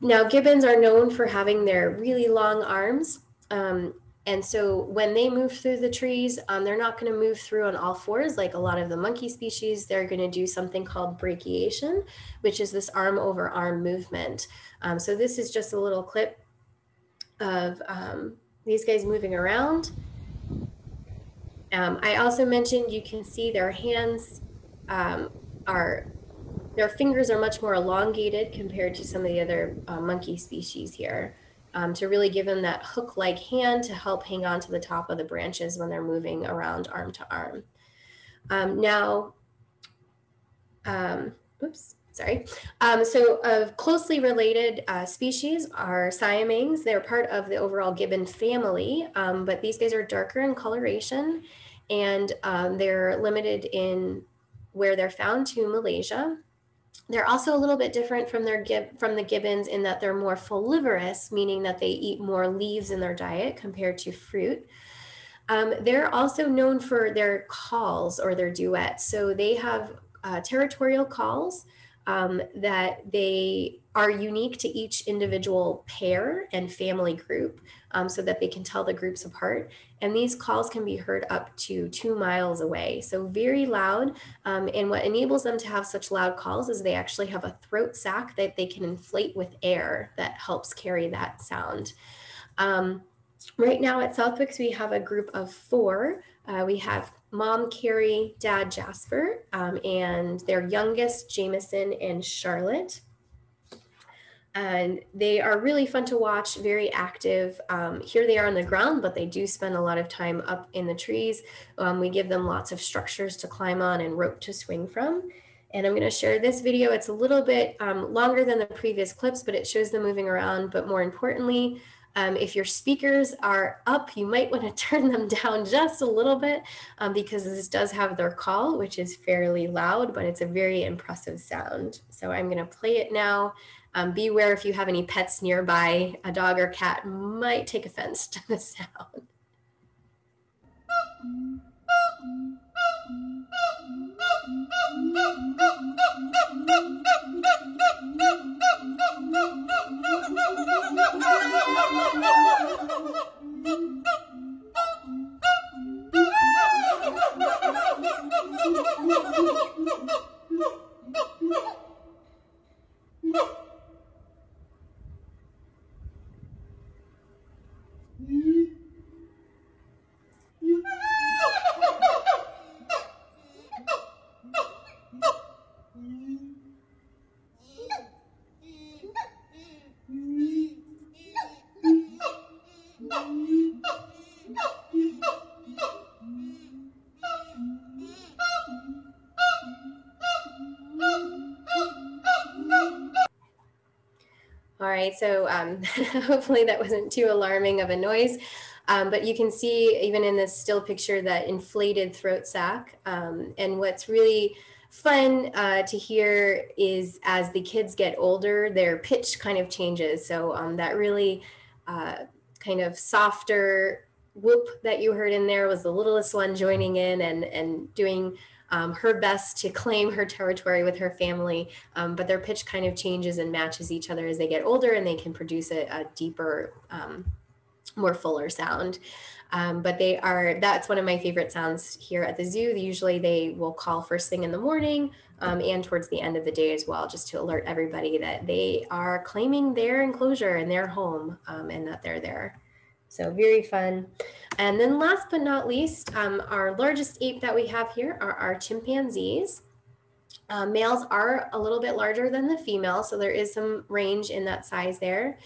Speaker 2: Now, gibbons are known for having their really long arms. Um, and so when they move through the trees, um, they're not going to move through on all fours like a lot of the monkey species. They're going to do something called brachiation, which is this arm over arm movement. Um, so this is just a little clip of um, these guys moving around. Um, I also mentioned you can see their hands um, are, their fingers are much more elongated compared to some of the other uh, monkey species here um, to really give them that hook-like hand to help hang on to the top of the branches when they're moving around arm to arm. Um, now, um, oops, sorry. Um, so of closely related uh, species are siamang. They're part of the overall gibbon family, um, but these guys are darker in coloration and um, they're limited in where they're found to Malaysia. They're also a little bit different from their from the gibbons in that they're more folivorous, meaning that they eat more leaves in their diet compared to fruit. Um, they're also known for their calls or their duets. So they have uh, territorial calls um, that they are unique to each individual pair and family group um, so that they can tell the groups apart. And these calls can be heard up to two miles away. So very loud. Um, and what enables them to have such loud calls is they actually have a throat sac that they can inflate with air that helps carry that sound. Um, right now at Southwicks, we have a group of four. Uh, we have mom Carrie, dad Jasper, um, and their youngest Jameson and Charlotte and they are really fun to watch, very active. Um, here they are on the ground, but they do spend a lot of time up in the trees. Um, we give them lots of structures to climb on and rope to swing from. And I'm going to share this video. It's a little bit um, longer than the previous clips, but it shows them moving around. But more importantly, um, if your speakers are up, you might want to turn them down just a little bit um, because this does have their call, which is fairly loud, but it's a very impressive sound. So I'm going to play it now. Um, beware if you have any pets nearby, a dog or cat might take offense to the sound. Mm-hmm. Right, so um, hopefully that wasn't too alarming of a noise. Um, but you can see even in this still picture that inflated throat sac. Um, and what's really fun uh, to hear is as the kids get older, their pitch kind of changes. So um, that really uh, kind of softer whoop that you heard in there was the littlest one joining in and, and doing um, her best to claim her territory with her family. Um, but their pitch kind of changes and matches each other as they get older and they can produce a, a deeper, um, more fuller sound. Um, but they are, that's one of my favorite sounds here at the zoo. Usually they will call first thing in the morning um, and towards the end of the day as well, just to alert everybody that they are claiming their enclosure and their home um, and that they're there. So very fun. And then last but not least, um, our largest ape that we have here are our chimpanzees. Uh, males are a little bit larger than the female, so there is some range in that size there.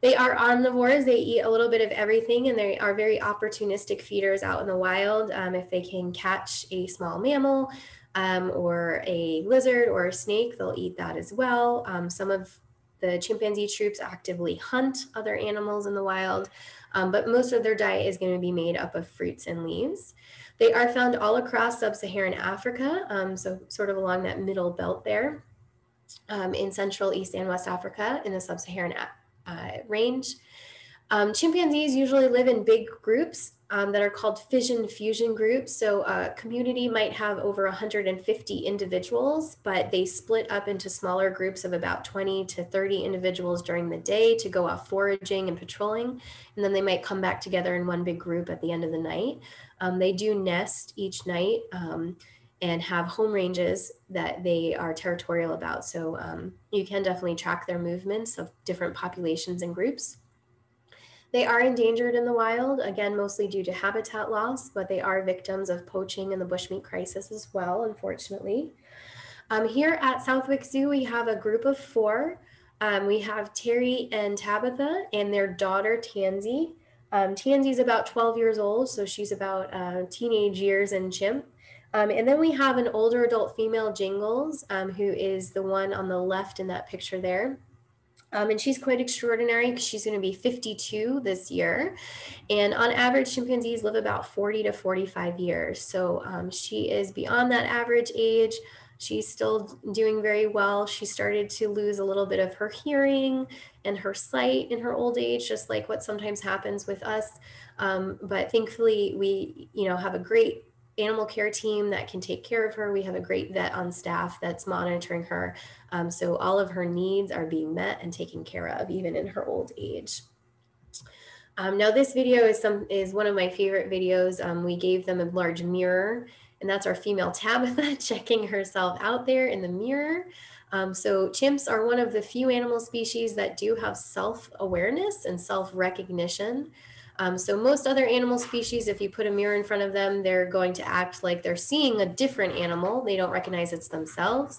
Speaker 2: They are omnivores. They eat a little bit of everything and they are very opportunistic feeders out in the wild. Um, if they can catch a small mammal um, or a lizard or a snake, they'll eat that as well. Um, some of the chimpanzee troops actively hunt other animals in the wild, um, but most of their diet is going to be made up of fruits and leaves. They are found all across sub-Saharan Africa, um, so sort of along that middle belt there um, in Central, East, and West Africa in the sub-Saharan uh, range. Um, chimpanzees usually live in big groups um, that are called fission fusion groups. So a community might have over 150 individuals, but they split up into smaller groups of about 20 to 30 individuals during the day to go off foraging and patrolling. And then they might come back together in one big group at the end of the night. Um, they do nest each night. Um, and have home ranges that they are territorial about. So um, you can definitely track their movements of different populations and groups. They are endangered in the wild, again, mostly due to habitat loss, but they are victims of poaching and the bushmeat crisis as well, unfortunately. Um, here at Southwick Zoo, we have a group of four. Um, we have Terry and Tabitha and their daughter, Tansy. Um, Tansy's about 12 years old, so she's about uh, teenage years in chimp. Um, and then we have an older adult female Jingles, um, who is the one on the left in that picture there. Um, and she's quite extraordinary she's going to be 52 this year. And on average, chimpanzees live about 40 to 45 years. So um, she is beyond that average age. She's still doing very well. She started to lose a little bit of her hearing and her sight in her old age, just like what sometimes happens with us. Um, but thankfully, we, you know, have a great animal care team that can take care of her. We have a great vet on staff that's monitoring her. Um, so all of her needs are being met and taken care of, even in her old age. Um, now this video is some is one of my favorite videos. Um, we gave them a large mirror and that's our female Tabitha checking herself out there in the mirror. Um, so chimps are one of the few animal species that do have self-awareness and self-recognition. Um, so most other animal species, if you put a mirror in front of them, they're going to act like they're seeing a different animal. They don't recognize it's themselves.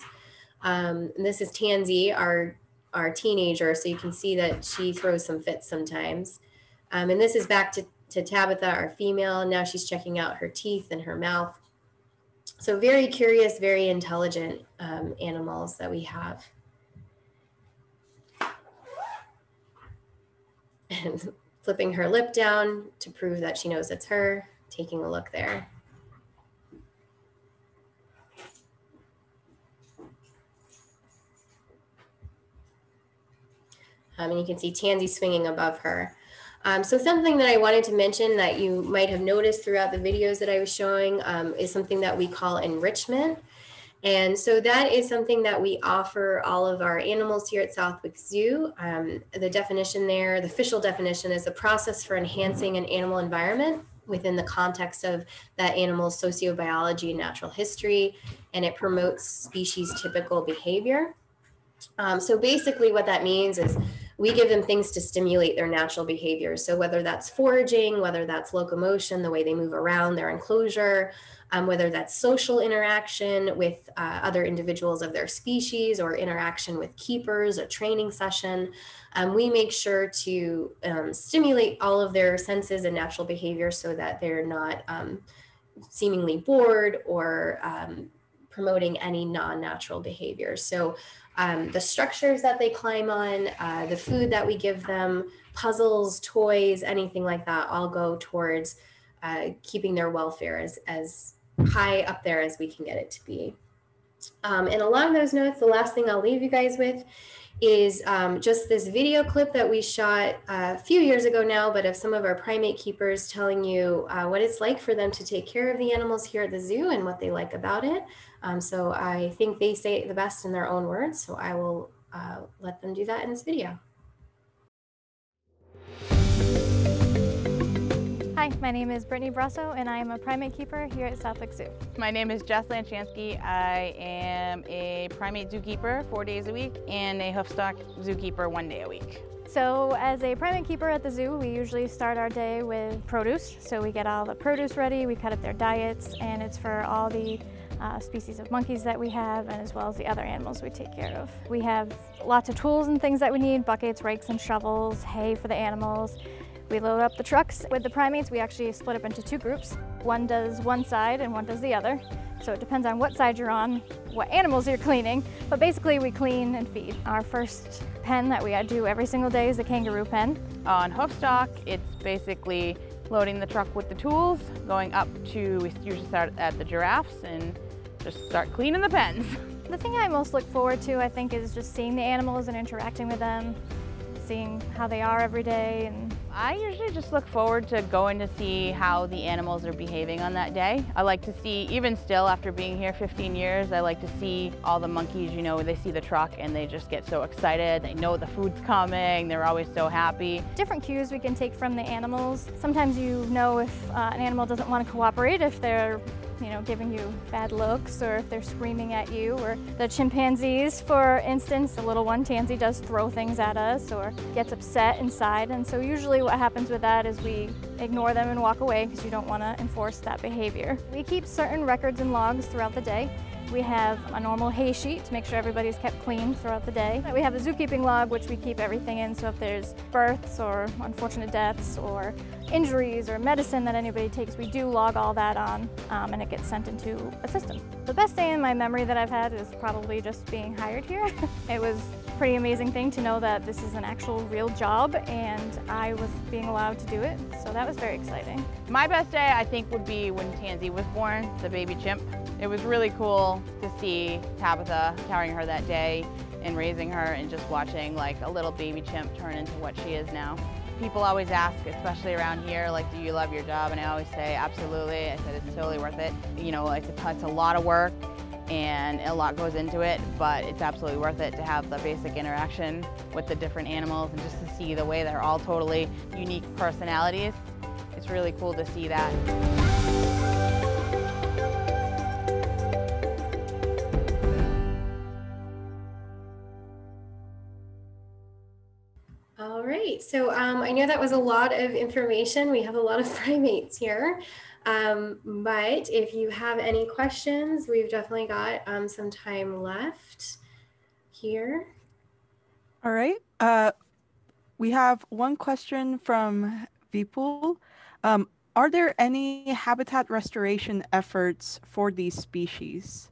Speaker 2: Um, this is Tansy, our, our teenager. So you can see that she throws some fits sometimes. Um, and this is back to, to Tabitha, our female. Now she's checking out her teeth and her mouth. So very curious, very intelligent um, animals that we have. Flipping her lip down to prove that she knows it's her, taking a look there. Um, and you can see Tansy swinging above her. Um, so something that I wanted to mention that you might have noticed throughout the videos that I was showing um, is something that we call enrichment. And so that is something that we offer all of our animals here at Southwick Zoo. Um, the definition there, the official definition is a process for enhancing an animal environment within the context of that animal's sociobiology and natural history, and it promotes species typical behavior. Um, so basically what that means is we give them things to stimulate their natural behaviors. So whether that's foraging, whether that's locomotion, the way they move around their enclosure, um, whether that's social interaction with uh, other individuals of their species or interaction with keepers, a training session. Um, we make sure to um, stimulate all of their senses and natural behavior so that they're not um, seemingly bored or um, promoting any non-natural behavior. So um, the structures that they climb on, uh, the food that we give them, puzzles, toys, anything like that, all go towards uh, keeping their welfare as, as high up there as we can get it to be. Um, and along those notes, the last thing I'll leave you guys with is um, just this video clip that we shot a few years ago now, but of some of our primate keepers telling you uh, what it's like for them to take care of the animals here at the zoo and what they like about it. Um, so I think they say it the best in their own words, so I will uh, let them do that in this video.
Speaker 3: Hi, my name is Brittany Brasso and I am a primate keeper here at Southwick Zoo.
Speaker 4: My name is Jess Lanchansky. I am a primate zookeeper four days a week and a hoofstock zookeeper one day a week.
Speaker 3: So as a primate keeper at the zoo, we usually start our day with produce. So we get all the produce ready, we cut up their diets, and it's for all the uh, species of monkeys that we have and as well as the other animals we take care of. We have lots of tools and things that we need, buckets, rakes and shovels, hay for the animals, we load up the trucks. With the primates, we actually split up into two groups. One does one side and one does the other. So it depends on what side you're on, what animals you're cleaning, but basically we clean and feed. Our first pen that we do every single day is the kangaroo pen.
Speaker 4: On hoofstock, it's basically loading the truck with the tools, going up to, we usually start at the giraffes and just start cleaning the pens.
Speaker 3: The thing I most look forward to, I think, is just seeing the animals and interacting with them, seeing how they are every day and
Speaker 4: I usually just look forward to going to see how the animals are behaving on that day. I like to see, even still after being here 15 years, I like to see all the monkeys, you know, they see the truck and they just get so excited. They know the food's coming. They're always so happy.
Speaker 3: Different cues we can take from the animals. Sometimes you know if uh, an animal doesn't want to cooperate, if they're you know, giving you bad looks or if they're screaming at you. Or the chimpanzees, for instance, the little one, Tansy, does throw things at us or gets upset inside. And so usually what happens with that is we ignore them and walk away because you don't want to enforce that behavior. We keep certain records and logs throughout the day. We have a normal hay sheet to make sure everybody's kept clean throughout the day. We have a zookeeping log, which we keep everything in, so if there's births or unfortunate deaths or injuries or medicine that anybody takes, we do log all that on um, and it gets sent into a system. The best day in my memory that I've had is probably just being hired here. it was pretty amazing thing to know that this is an actual real job and I was being allowed to do it, so that was very exciting.
Speaker 4: My best day I think would be when Tansy was born, the baby chimp. It was really cool to see Tabitha carrying her that day and raising her and just watching like a little baby chimp turn into what she is now. People always ask, especially around here, like, do you love your job? And I always say, absolutely. I said, it's totally worth it. You know, it's a, it's a lot of work and a lot goes into it, but it's absolutely worth it to have the basic interaction with the different animals and just to see the way they're all totally unique personalities. It's really cool to see that.
Speaker 2: All right, so um, I know that was a lot of information. We have a lot of primates here. Um, but if you have any questions, we've definitely got um, some time left here.
Speaker 5: All right. Uh, we have one question from Vipul. Um, are there any habitat restoration efforts for these species?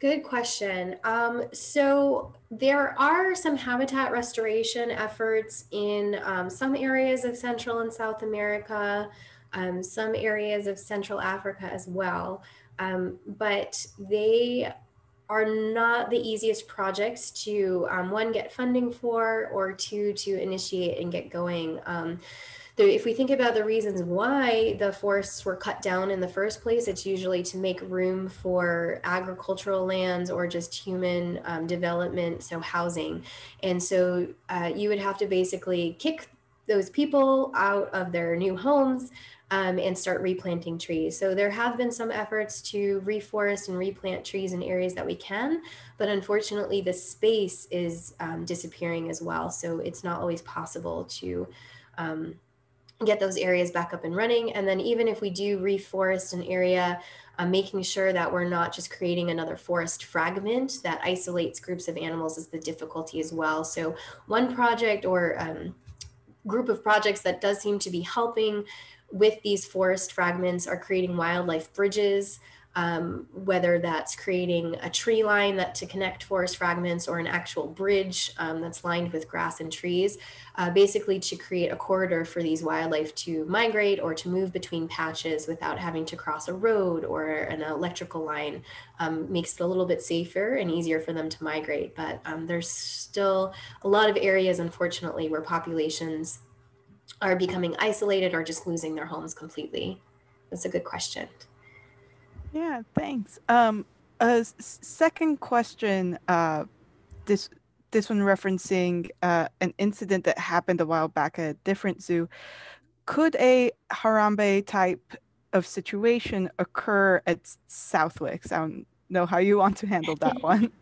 Speaker 2: Good question. Um, so there are some habitat restoration efforts in um, some areas of Central and South America, um, some areas of Central Africa as well, um, but they are not the easiest projects to um, one get funding for or two to initiate and get going. Um, if we think about the reasons why the forests were cut down in the first place, it's usually to make room for agricultural lands or just human um, development, so housing. And so uh, you would have to basically kick those people out of their new homes um, and start replanting trees. So there have been some efforts to reforest and replant trees in areas that we can, but unfortunately the space is um, disappearing as well. So it's not always possible to um, get those areas back up and running. And then even if we do reforest an area, uh, making sure that we're not just creating another forest fragment that isolates groups of animals is the difficulty as well. So one project or um, group of projects that does seem to be helping with these forest fragments are creating wildlife bridges um, whether that's creating a tree line that to connect forest fragments or an actual bridge um, that's lined with grass and trees, uh, basically to create a corridor for these wildlife to migrate or to move between patches without having to cross a road or an electrical line um, makes it a little bit safer and easier for them to migrate. But um, there's still a lot of areas, unfortunately, where populations are becoming isolated or just losing their homes completely. That's a good question.
Speaker 5: Yeah, thanks. Um, a second question. Uh, this this one referencing uh, an incident that happened a while back at a different zoo. Could a Harambe type of situation occur at Southwicks? I don't know how you want to handle that one.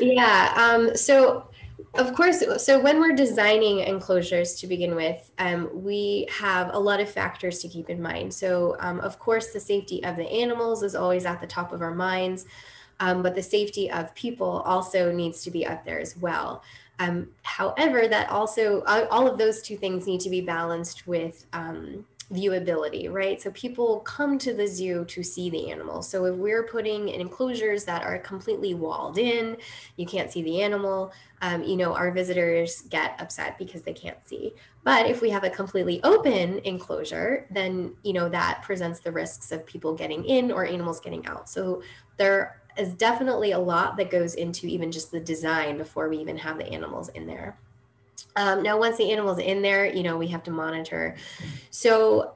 Speaker 2: yeah. Um, so of course, so when we're designing enclosures to begin with, um, we have a lot of factors to keep in mind. So, um, of course, the safety of the animals is always at the top of our minds, um, but the safety of people also needs to be up there as well. Um, however, that also, all of those two things need to be balanced with um, viewability, right? So people come to the zoo to see the animals. So if we're putting in enclosures that are completely walled in, you can't see the animal, um, you know, our visitors get upset because they can't see. But if we have a completely open enclosure, then, you know, that presents the risks of people getting in or animals getting out. So there is definitely a lot that goes into even just the design before we even have the animals in there. Um, now, once the animal's in there, you know, we have to monitor. So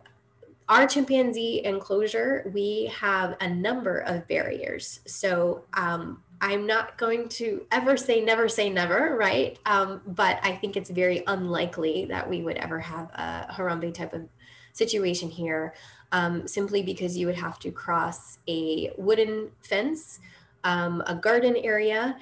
Speaker 2: our chimpanzee enclosure, we have a number of barriers. So um, I'm not going to ever say never say never, right? Um, but I think it's very unlikely that we would ever have a Harambe type of situation here, um, simply because you would have to cross a wooden fence, um, a garden area,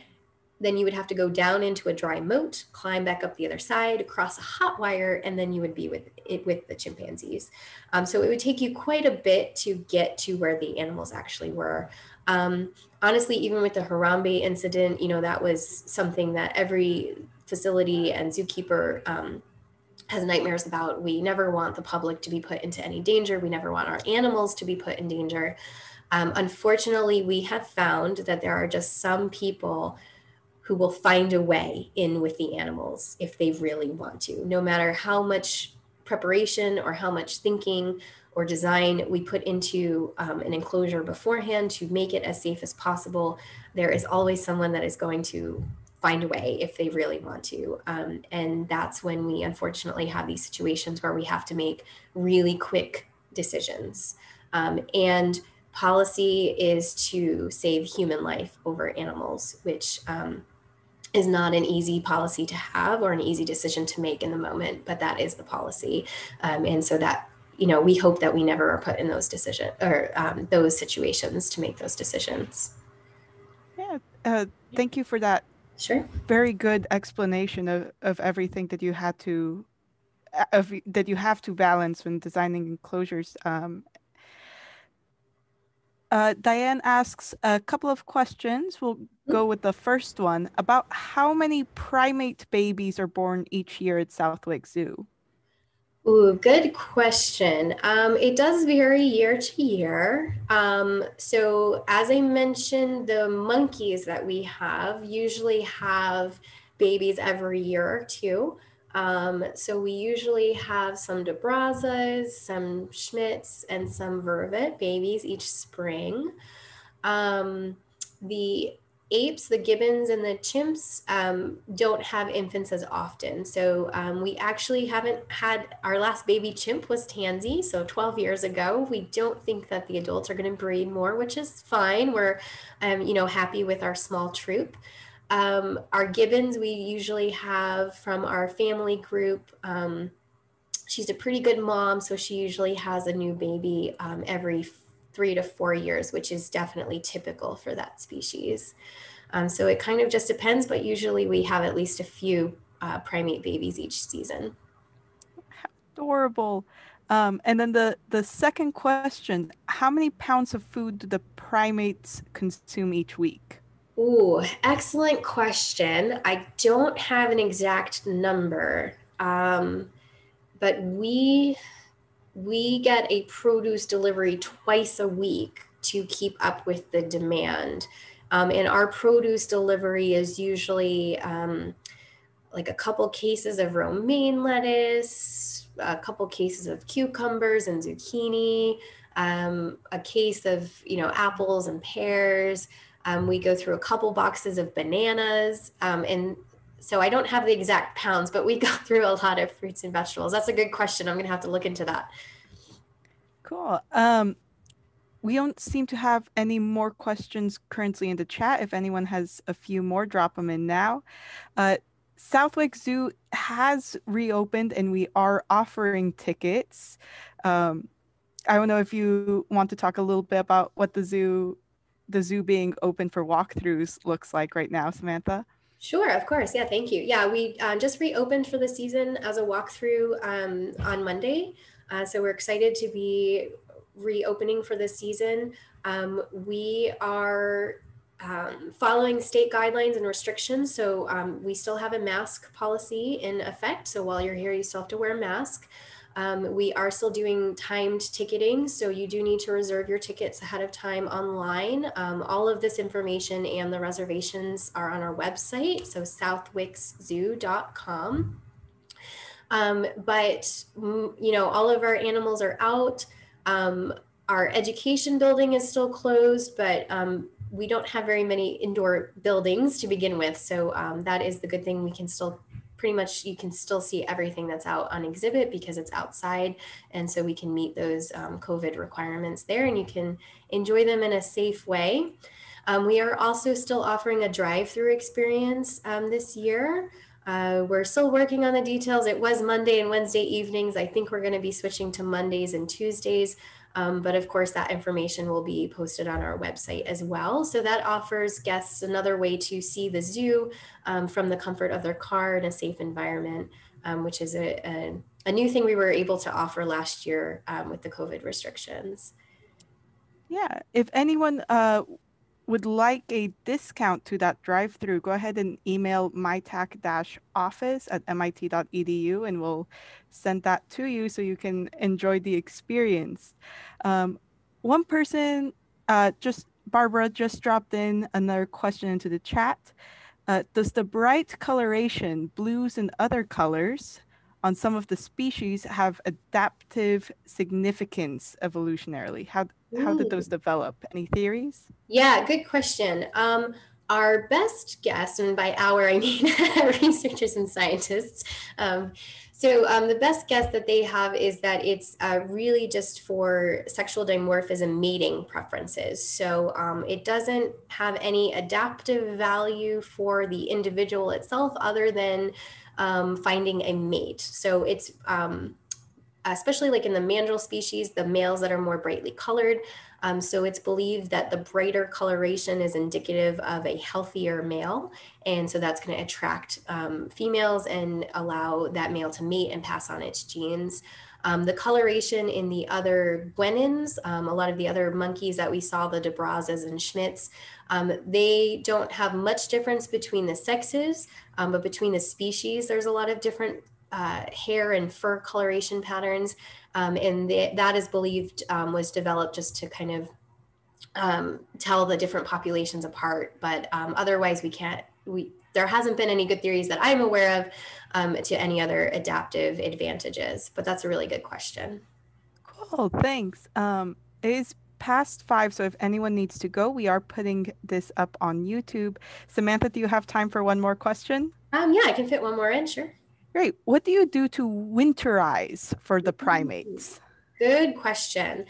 Speaker 2: then you would have to go down into a dry moat, climb back up the other side, cross a hot wire, and then you would be with it with the chimpanzees. Um, so it would take you quite a bit to get to where the animals actually were. Um, honestly, even with the Harambe incident, you know, that was something that every facility and zookeeper um, has nightmares about. We never want the public to be put into any danger. We never want our animals to be put in danger. Um, unfortunately, we have found that there are just some people who will find a way in with the animals if they really want to, no matter how much preparation or how much thinking or design we put into um, an enclosure beforehand to make it as safe as possible. There is always someone that is going to find a way if they really want to. Um, and that's when we unfortunately have these situations where we have to make really quick decisions. Um, and policy is to save human life over animals, which um, is not an easy policy to have or an easy decision to make in the moment, but that is the policy. Um, and so that, you know, we hope that we never are put in those decisions or um, those situations to make those decisions.
Speaker 5: Yeah. Uh, thank you for that.
Speaker 2: Sure.
Speaker 5: Very good explanation of, of everything that you had to, uh, of that you have to balance when designing enclosures um, uh, Diane asks a couple of questions. We'll go with the first one about how many primate babies are born each year at Southwick Zoo?
Speaker 2: Ooh, good question. Um, it does vary year to year. Um, so, as I mentioned, the monkeys that we have usually have babies every year or two. Um, so we usually have some De Brazzas, some Schmidt's, and some Vervet babies each spring. Um, the apes, the gibbons, and the chimps um, don't have infants as often. So um, we actually haven't had our last baby chimp was Tansy, so 12 years ago. We don't think that the adults are going to breed more, which is fine. We're, um, you know, happy with our small troop. Um, our Gibbons, we usually have from our family group. Um, she's a pretty good mom, so she usually has a new baby um, every three to four years, which is definitely typical for that species. Um, so it kind of just depends, but usually we have at least a few uh, primate babies each season.
Speaker 5: Adorable. Um, and then the, the second question, how many pounds of food do the primates consume each week?
Speaker 2: Ooh, excellent question. I don't have an exact number, um, but we we get a produce delivery twice a week to keep up with the demand. Um, and our produce delivery is usually um, like a couple cases of romaine lettuce, a couple cases of cucumbers and zucchini, um, a case of you know apples and pears. Um, we go through a couple boxes of bananas, um, and so I don't have the exact pounds, but we go through a lot of fruits and vegetables. That's a good question. I'm going to have to look into that.
Speaker 5: Cool. Um, we don't seem to have any more questions currently in the chat. If anyone has a few more, drop them in now. Uh, Southwick Zoo has reopened and we are offering tickets. Um, I don't know if you want to talk a little bit about what the zoo, the zoo being open for walkthroughs looks like right now, Samantha.
Speaker 2: Sure, of course. Yeah, thank you. Yeah, we uh, just reopened for the season as a walkthrough um, on Monday. Uh, so we're excited to be reopening for the season. Um, we are um, following state guidelines and restrictions. So um, we still have a mask policy in effect. So while you're here, you still have to wear a mask. Um, we are still doing timed ticketing, so you do need to reserve your tickets ahead of time online. Um, all of this information and the reservations are on our website, so southwickszoo.com. Um, but mm, you know, all of our animals are out. Um, our education building is still closed, but um, we don't have very many indoor buildings to begin with. So um, that is the good thing. We can still pretty much you can still see everything that's out on exhibit because it's outside. And so we can meet those um, covid requirements there and you can enjoy them in a safe way. Um, we are also still offering a drive-through experience um, this year. Uh, we're still working on the details. It was monday and wednesday evenings. I think we're going to be switching to mondays and tuesdays um, but of course, that information will be posted on our website as well. So that offers guests another way to see the zoo um, from the comfort of their car in a safe environment, um, which is a, a, a, new thing we were able to offer last year um, with the COVID restrictions.
Speaker 5: Yeah, if anyone uh, would like a discount to that drive through, go ahead and email mitac-office at mit.edu and we'll send that to you so you can enjoy the experience. Um, one person, uh, just Barbara, just dropped in another question into the chat. Uh, does the bright coloration, blues and other colors, on some of the species have adaptive significance evolutionarily? How, how did those develop? Any theories?
Speaker 2: Yeah, good question. Um, our best guess, and by our I mean researchers and scientists, um, so um, the best guess that they have is that it's uh, really just for sexual dimorphism mating preferences. So um, it doesn't have any adaptive value for the individual itself other than um, finding a mate. So it's um, especially like in the mandrill species, the males that are more brightly colored. Um, so it's believed that the brighter coloration is indicative of a healthier male. And so that's going to attract um, females and allow that male to mate and pass on its genes. Um, the coloration in the other guenons, um, a lot of the other monkeys that we saw, the De Brazzas and Schmidt's, um, they don't have much difference between the sexes, um, but between the species, there's a lot of different uh, hair and fur coloration patterns. Um, and the, that is believed um, was developed just to kind of um, tell the different populations apart. But um, otherwise, we can't, we, there hasn't been any good theories that I'm aware of um, to any other adaptive advantages. But that's a really good question.
Speaker 5: Cool, thanks. Um, it is past five, so if anyone needs to go, we are putting this up on YouTube. Samantha, do you have time for one more question?
Speaker 2: Um, yeah, I can fit one more in, sure.
Speaker 5: Great. What do you do to winterize for the primates?
Speaker 2: Good question.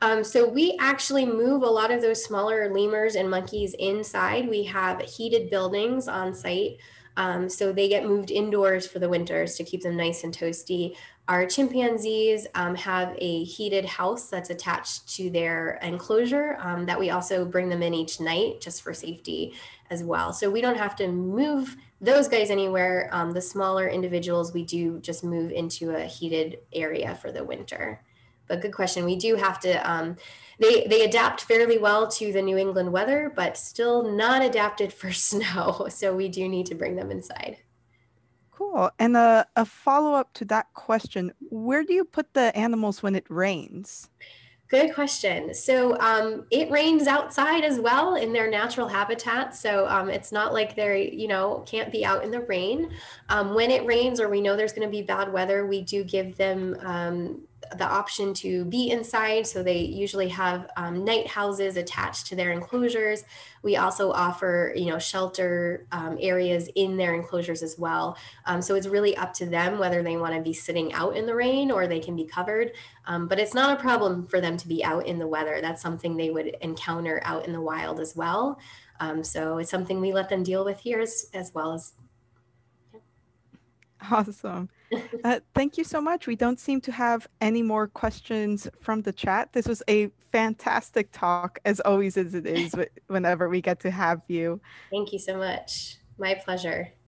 Speaker 2: Um, so we actually move a lot of those smaller lemurs and monkeys inside. We have heated buildings on site. Um, so they get moved indoors for the winters to keep them nice and toasty. Our chimpanzees um, have a heated house that's attached to their enclosure um, that we also bring them in each night just for safety as well. So we don't have to move those guys anywhere. Um, the smaller individuals, we do just move into a heated area for the winter. But good question. We do have to, um, they, they adapt fairly well to the New England weather, but still not adapted for snow. So we do need to bring them inside.
Speaker 5: Cool. And a, a follow up to that question where do you put the animals when it rains?
Speaker 2: Good question. So um, it rains outside as well in their natural habitat. So um, it's not like they're, you know, can't be out in the rain. Um, when it rains or we know there's going to be bad weather, we do give them um, the option to be inside. So they usually have um, night houses attached to their enclosures. We also offer, you know, shelter um, areas in their enclosures as well. Um, so it's really up to them whether they want to be sitting out in the rain or they can be covered. Um, but it's not a problem for them to be out in the weather. That's something they would encounter out in the wild as well. Um, so it's something we let them deal with here as, as well as.
Speaker 5: Awesome. Uh, thank you so much. We don't seem to have any more questions from the chat. This was a fantastic talk, as always as it is whenever we get to have you.
Speaker 2: Thank you so much. My pleasure.